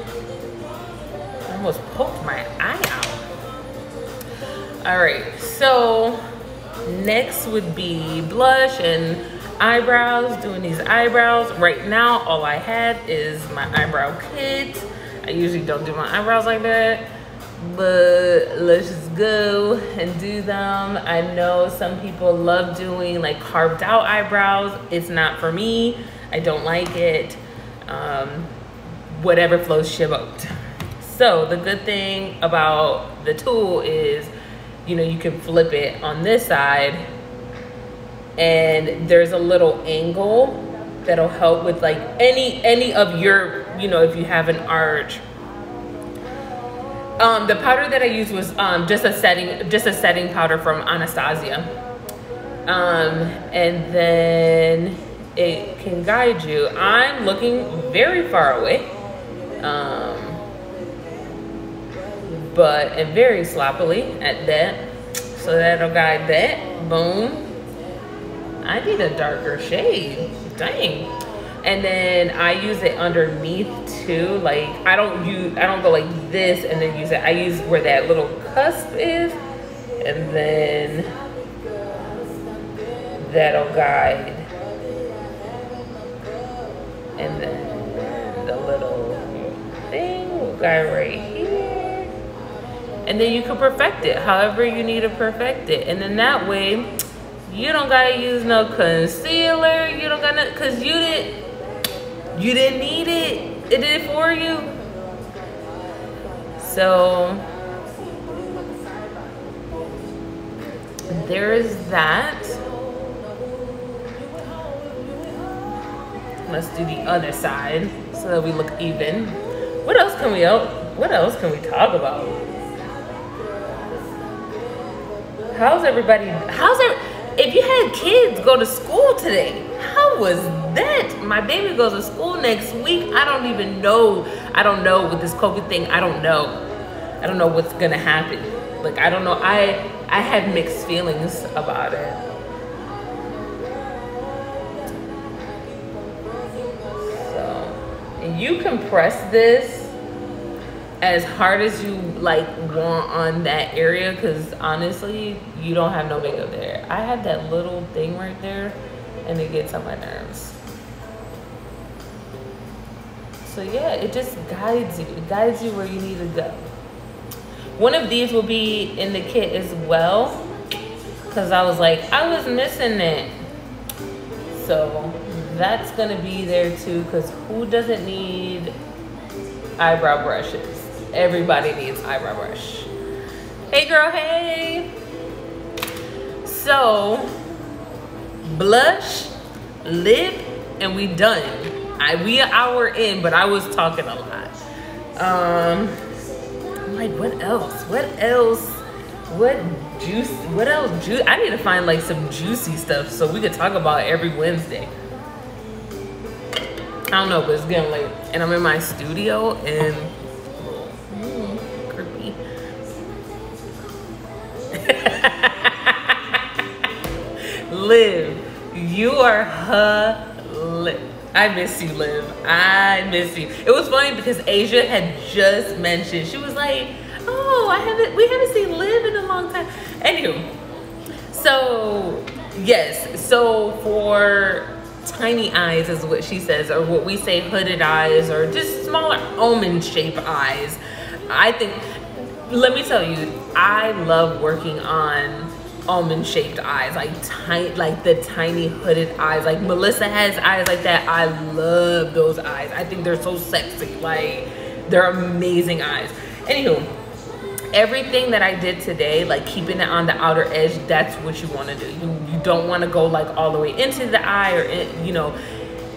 I almost poked my eye out. All right, so next would be blush and eyebrows, doing these eyebrows. Right now, all I had is my eyebrow kit. I usually don't do my eyebrows like that but let's just go and do them. I know some people love doing like carved out eyebrows. It's not for me. I don't like it. Um, whatever flows your boat. So the good thing about the tool is, you know, you can flip it on this side and there's a little angle that'll help with like any any of your, you know, if you have an arch um, the powder that I used was um, just a setting, just a setting powder from Anastasia. Um, and then it can guide you. I'm looking very far away. Um, but and very sloppily at that. So that'll guide that. Boom. I need a darker shade. Dang and then I use it underneath too. Like I don't use, I don't go like this and then use it. I use where that little cusp is, and then that'll guide, and then the little thing will guide right here, and then you can perfect it however you need to perfect it, and then that way. You don't gotta use no concealer. You don't gotta, cause you didn't, you didn't need it. It did it for you. So there is that. Let's do the other side so that we look even. What else can we oh, what else can we talk about? How's everybody how's it if you had kids go to school today? How was that? My baby goes to school next week. I don't even know. I don't know with this COVID thing. I don't know. I don't know what's gonna happen. Like I don't know. I I had mixed feelings about it. So, and you compress this as hard as you like want on that area because honestly you don't have no makeup there i had that little thing right there and it gets on my nerves. So yeah, it just guides you. It guides you where you need to go. One of these will be in the kit as well. Cause I was like, I was missing it. So that's gonna be there too. Cause who doesn't need eyebrow brushes? Everybody needs eyebrow brush. Hey girl, hey. So, blush, lip, and we done. I we an hour in, but I was talking a lot. Um, like what else? What else? What juice? What else? Ju I need to find like some juicy stuff so we could talk about every Wednesday. I don't know, but it's getting late, and I'm in my studio and. Mm, creepy. *laughs* Liv, you are Liv. I miss you, Liv. I miss you. It was funny because Asia had just mentioned, she was like, oh, I haven't, we haven't seen Liv in a long time. Anywho, so yes, so for tiny eyes is what she says, or what we say hooded eyes, or just smaller almond shaped eyes. I think, let me tell you, I love working on almond shaped eyes, like tiny, like the tiny hooded eyes. Like Melissa has eyes like that. I love those eyes. I think they're so sexy. Like they're amazing eyes. Anywho, everything that I did today, like keeping it on the outer edge, that's what you want to do. You, you don't want to go like all the way into the eye or, in, you know,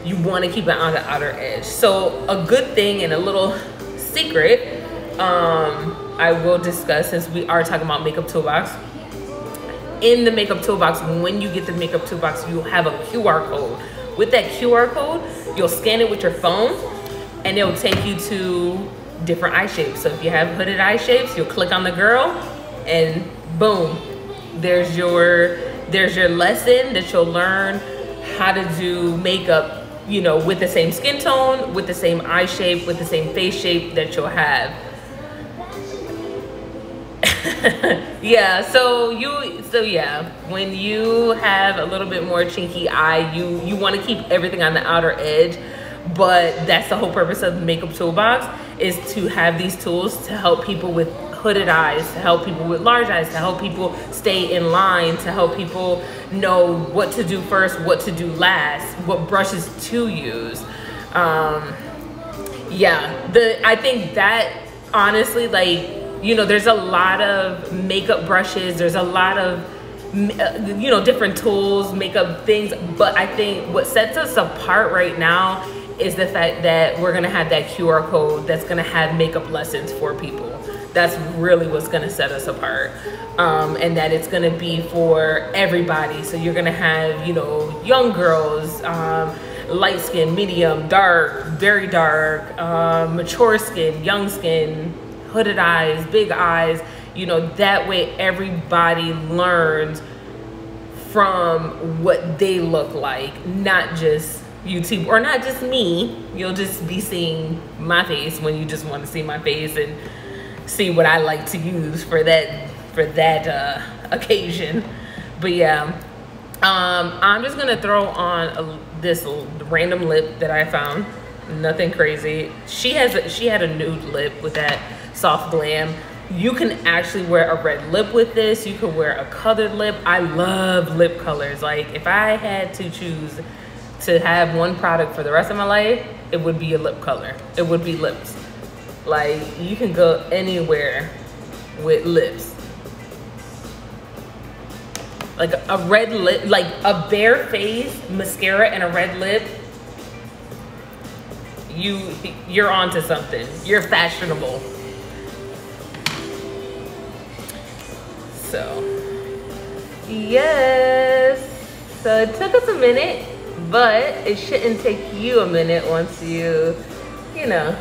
you want to keep it on the outer edge. So a good thing and a little secret um, I will discuss since we are talking about makeup toolbox in the makeup toolbox, when you get the makeup toolbox, you'll have a QR code. With that QR code, you'll scan it with your phone and it'll take you to different eye shapes. So if you have hooded eye shapes, you'll click on the girl and boom, there's your there's your lesson that you'll learn how to do makeup, you know, with the same skin tone, with the same eye shape, with the same face shape that you'll have. *laughs* yeah so you so yeah when you have a little bit more chinky eye you you want to keep everything on the outer edge but that's the whole purpose of the makeup toolbox is to have these tools to help people with hooded eyes to help people with large eyes to help people stay in line to help people know what to do first what to do last what brushes to use. Um yeah the i think that honestly like you know, there's a lot of makeup brushes, there's a lot of you know, different tools, makeup things, but I think what sets us apart right now is the fact that we're gonna have that QR code that's gonna have makeup lessons for people. That's really what's gonna set us apart. Um, and that it's gonna be for everybody. So you're gonna have, you know, young girls, um, light skin, medium, dark, very dark, uh, mature skin, young skin, hooded eyes, big eyes, you know, that way everybody learns from what they look like, not just YouTube or not just me. You'll just be seeing my face when you just want to see my face and see what I like to use for that for that uh, occasion. But yeah, um, I'm just gonna throw on a, this random lip that I found. Nothing crazy. She has a, she had a nude lip with that soft glam. You can actually wear a red lip with this. You can wear a colored lip. I love lip colors. Like if I had to choose to have one product for the rest of my life, it would be a lip color. It would be lips. Like you can go anywhere with lips. Like a red lip, like a bare face, mascara and a red lip, you you're onto something. You're fashionable. So, yes. So it took us a minute, but it shouldn't take you a minute once you, you know,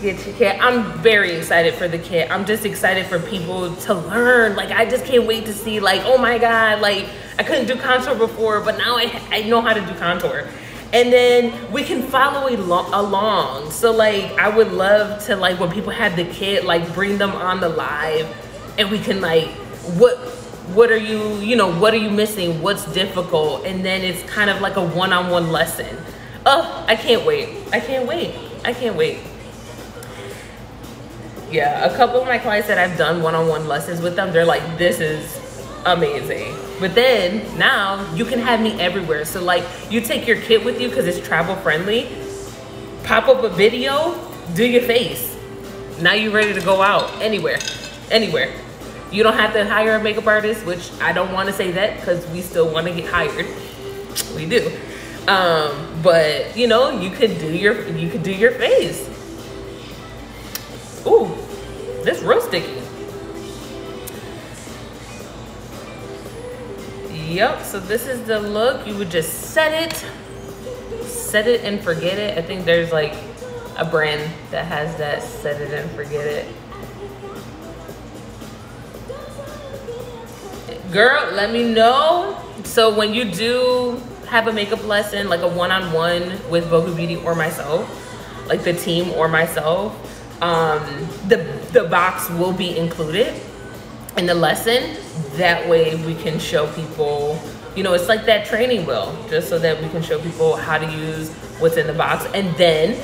get your kit. I'm very excited for the kit. I'm just excited for people to learn. Like, I just can't wait to see, like, oh my God, like, I couldn't do contour before, but now I, I know how to do contour. And then we can follow along. So, like, I would love to, like, when people have the kit, like, bring them on the live and we can like what what are you you know what are you missing? What's difficult? And then it's kind of like a one-on-one lesson. Oh i can't wait. I can't wait. I can't wait. Yeah a couple of my clients that i've done one-on-one lessons with them they're like this is amazing. But then now you can have me everywhere. So like you take your kit with you because it's travel friendly pop up a video do your face. Now you're ready to go out anywhere anywhere You don't have to hire a makeup artist, which I don't want to say that because we still want to get hired. We do. Um, but you know, you could do your you could do your face. Ooh, this real sticky. Yep, so this is the look. You would just set it, set it and forget it. I think there's like a brand that has that set it and forget it. Girl, let me know. So when you do have a makeup lesson, like a one-on-one -on -one with Vogue Beauty or myself, like the team or myself, um, the, the box will be included in the lesson. That way we can show people, you know, it's like that training wheel, just so that we can show people how to use what's in the box. And then,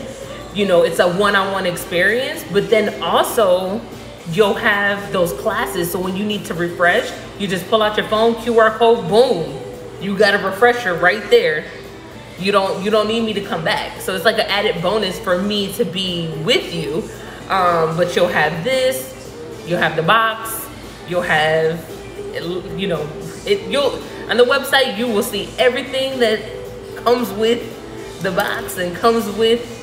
you know, it's a one-on-one -on -one experience, but then also you'll have those classes. So when you need to refresh, you just pull out your phone, QR code, boom. You got a refresher right there. You don't you don't need me to come back. So it's like an added bonus for me to be with you. Um, but you'll have this, you'll have the box, you'll have, you know, it, you'll, on the website, you will see everything that comes with the box and comes with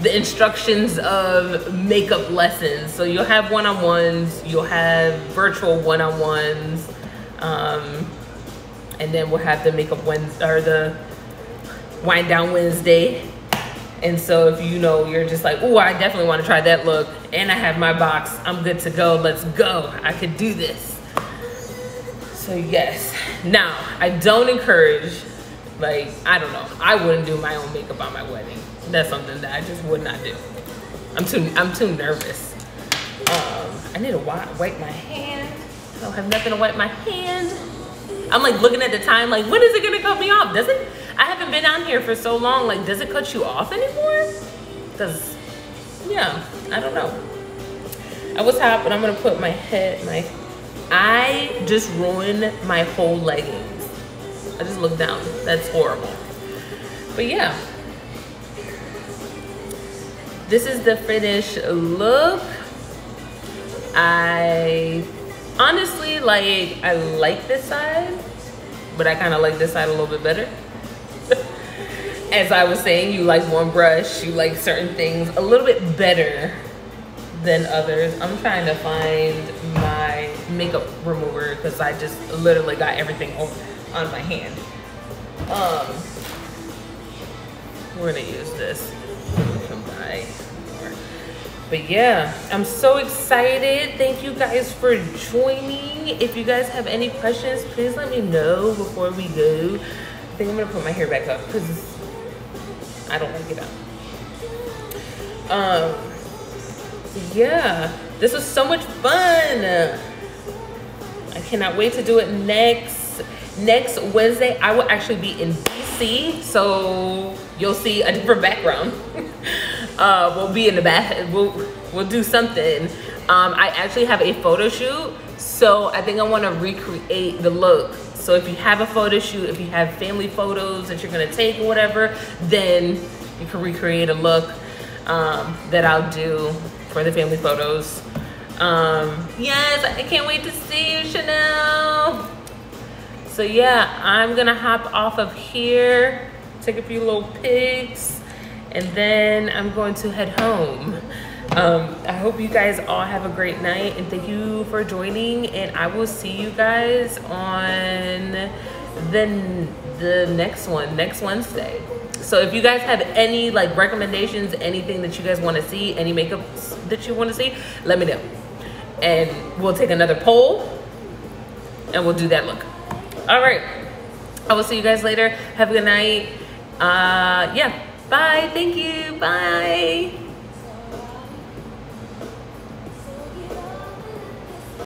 the instructions of makeup lessons. So you'll have one-on-ones, you'll have virtual one-on-ones, um, and then we'll have the makeup Wednesday, or the wine down Wednesday. And so if you know, you're just like, oh, I definitely want to try that look, and I have my box, I'm good to go, let's go. I could do this. So yes, now I don't encourage, like, I don't know, I wouldn't do my own makeup on my wedding. That's something that I just would not do. I'm too, I'm too nervous. Um, I need to wipe, my hand. I don't have nothing to wipe my hand. I'm like looking at the time, like, when is it gonna cut me off? Does it? I haven't been on here for so long. Like, does it cut you off anymore? Because, yeah, I don't know. I was happy. I'm gonna put my head, my, I just ruined my whole leggings. I just looked down. That's horrible. But yeah. This is the finished look. I honestly like, I like this side, but I kind of like this side a little bit better *laughs* as I was saying, you like one brush, you like certain things a little bit better than others. I'm trying to find my makeup remover because I just literally got everything on my hand. Um, we're gonna use this. Come by. But yeah, I'm so excited. Thank you guys for joining. If you guys have any questions, please let me know before we go. I think I'm gonna put my hair back up because I don't like it up. Um, yeah, this was so much fun. I cannot wait to do it next next Wednesday. I will actually be in DC, so you'll see a different background. *laughs* uh, we'll be in the bath. We'll we'll do something. Um, I actually have a photo shoot, so I think I want to recreate the look so if you have a photo shoot, if you have family photos that you're gonna take or whatever, then you can recreate a look um, that I'll do for the family photos. Um, yes, I can't wait to see you, Chanel. So yeah, I'm gonna hop off of here, take a few little pics, and then I'm going to head home. Um, I hope you guys all have a great night and thank you for joining and I will see you guys on the, the next one, next Wednesday. So if you guys have any like recommendations, anything that you guys want to see, any makeup that you want to see, let me know. And we'll take another poll and we'll do that look. All right. I will see you guys later. Have a good night. Uh, yeah. Bye. Thank you. Bye.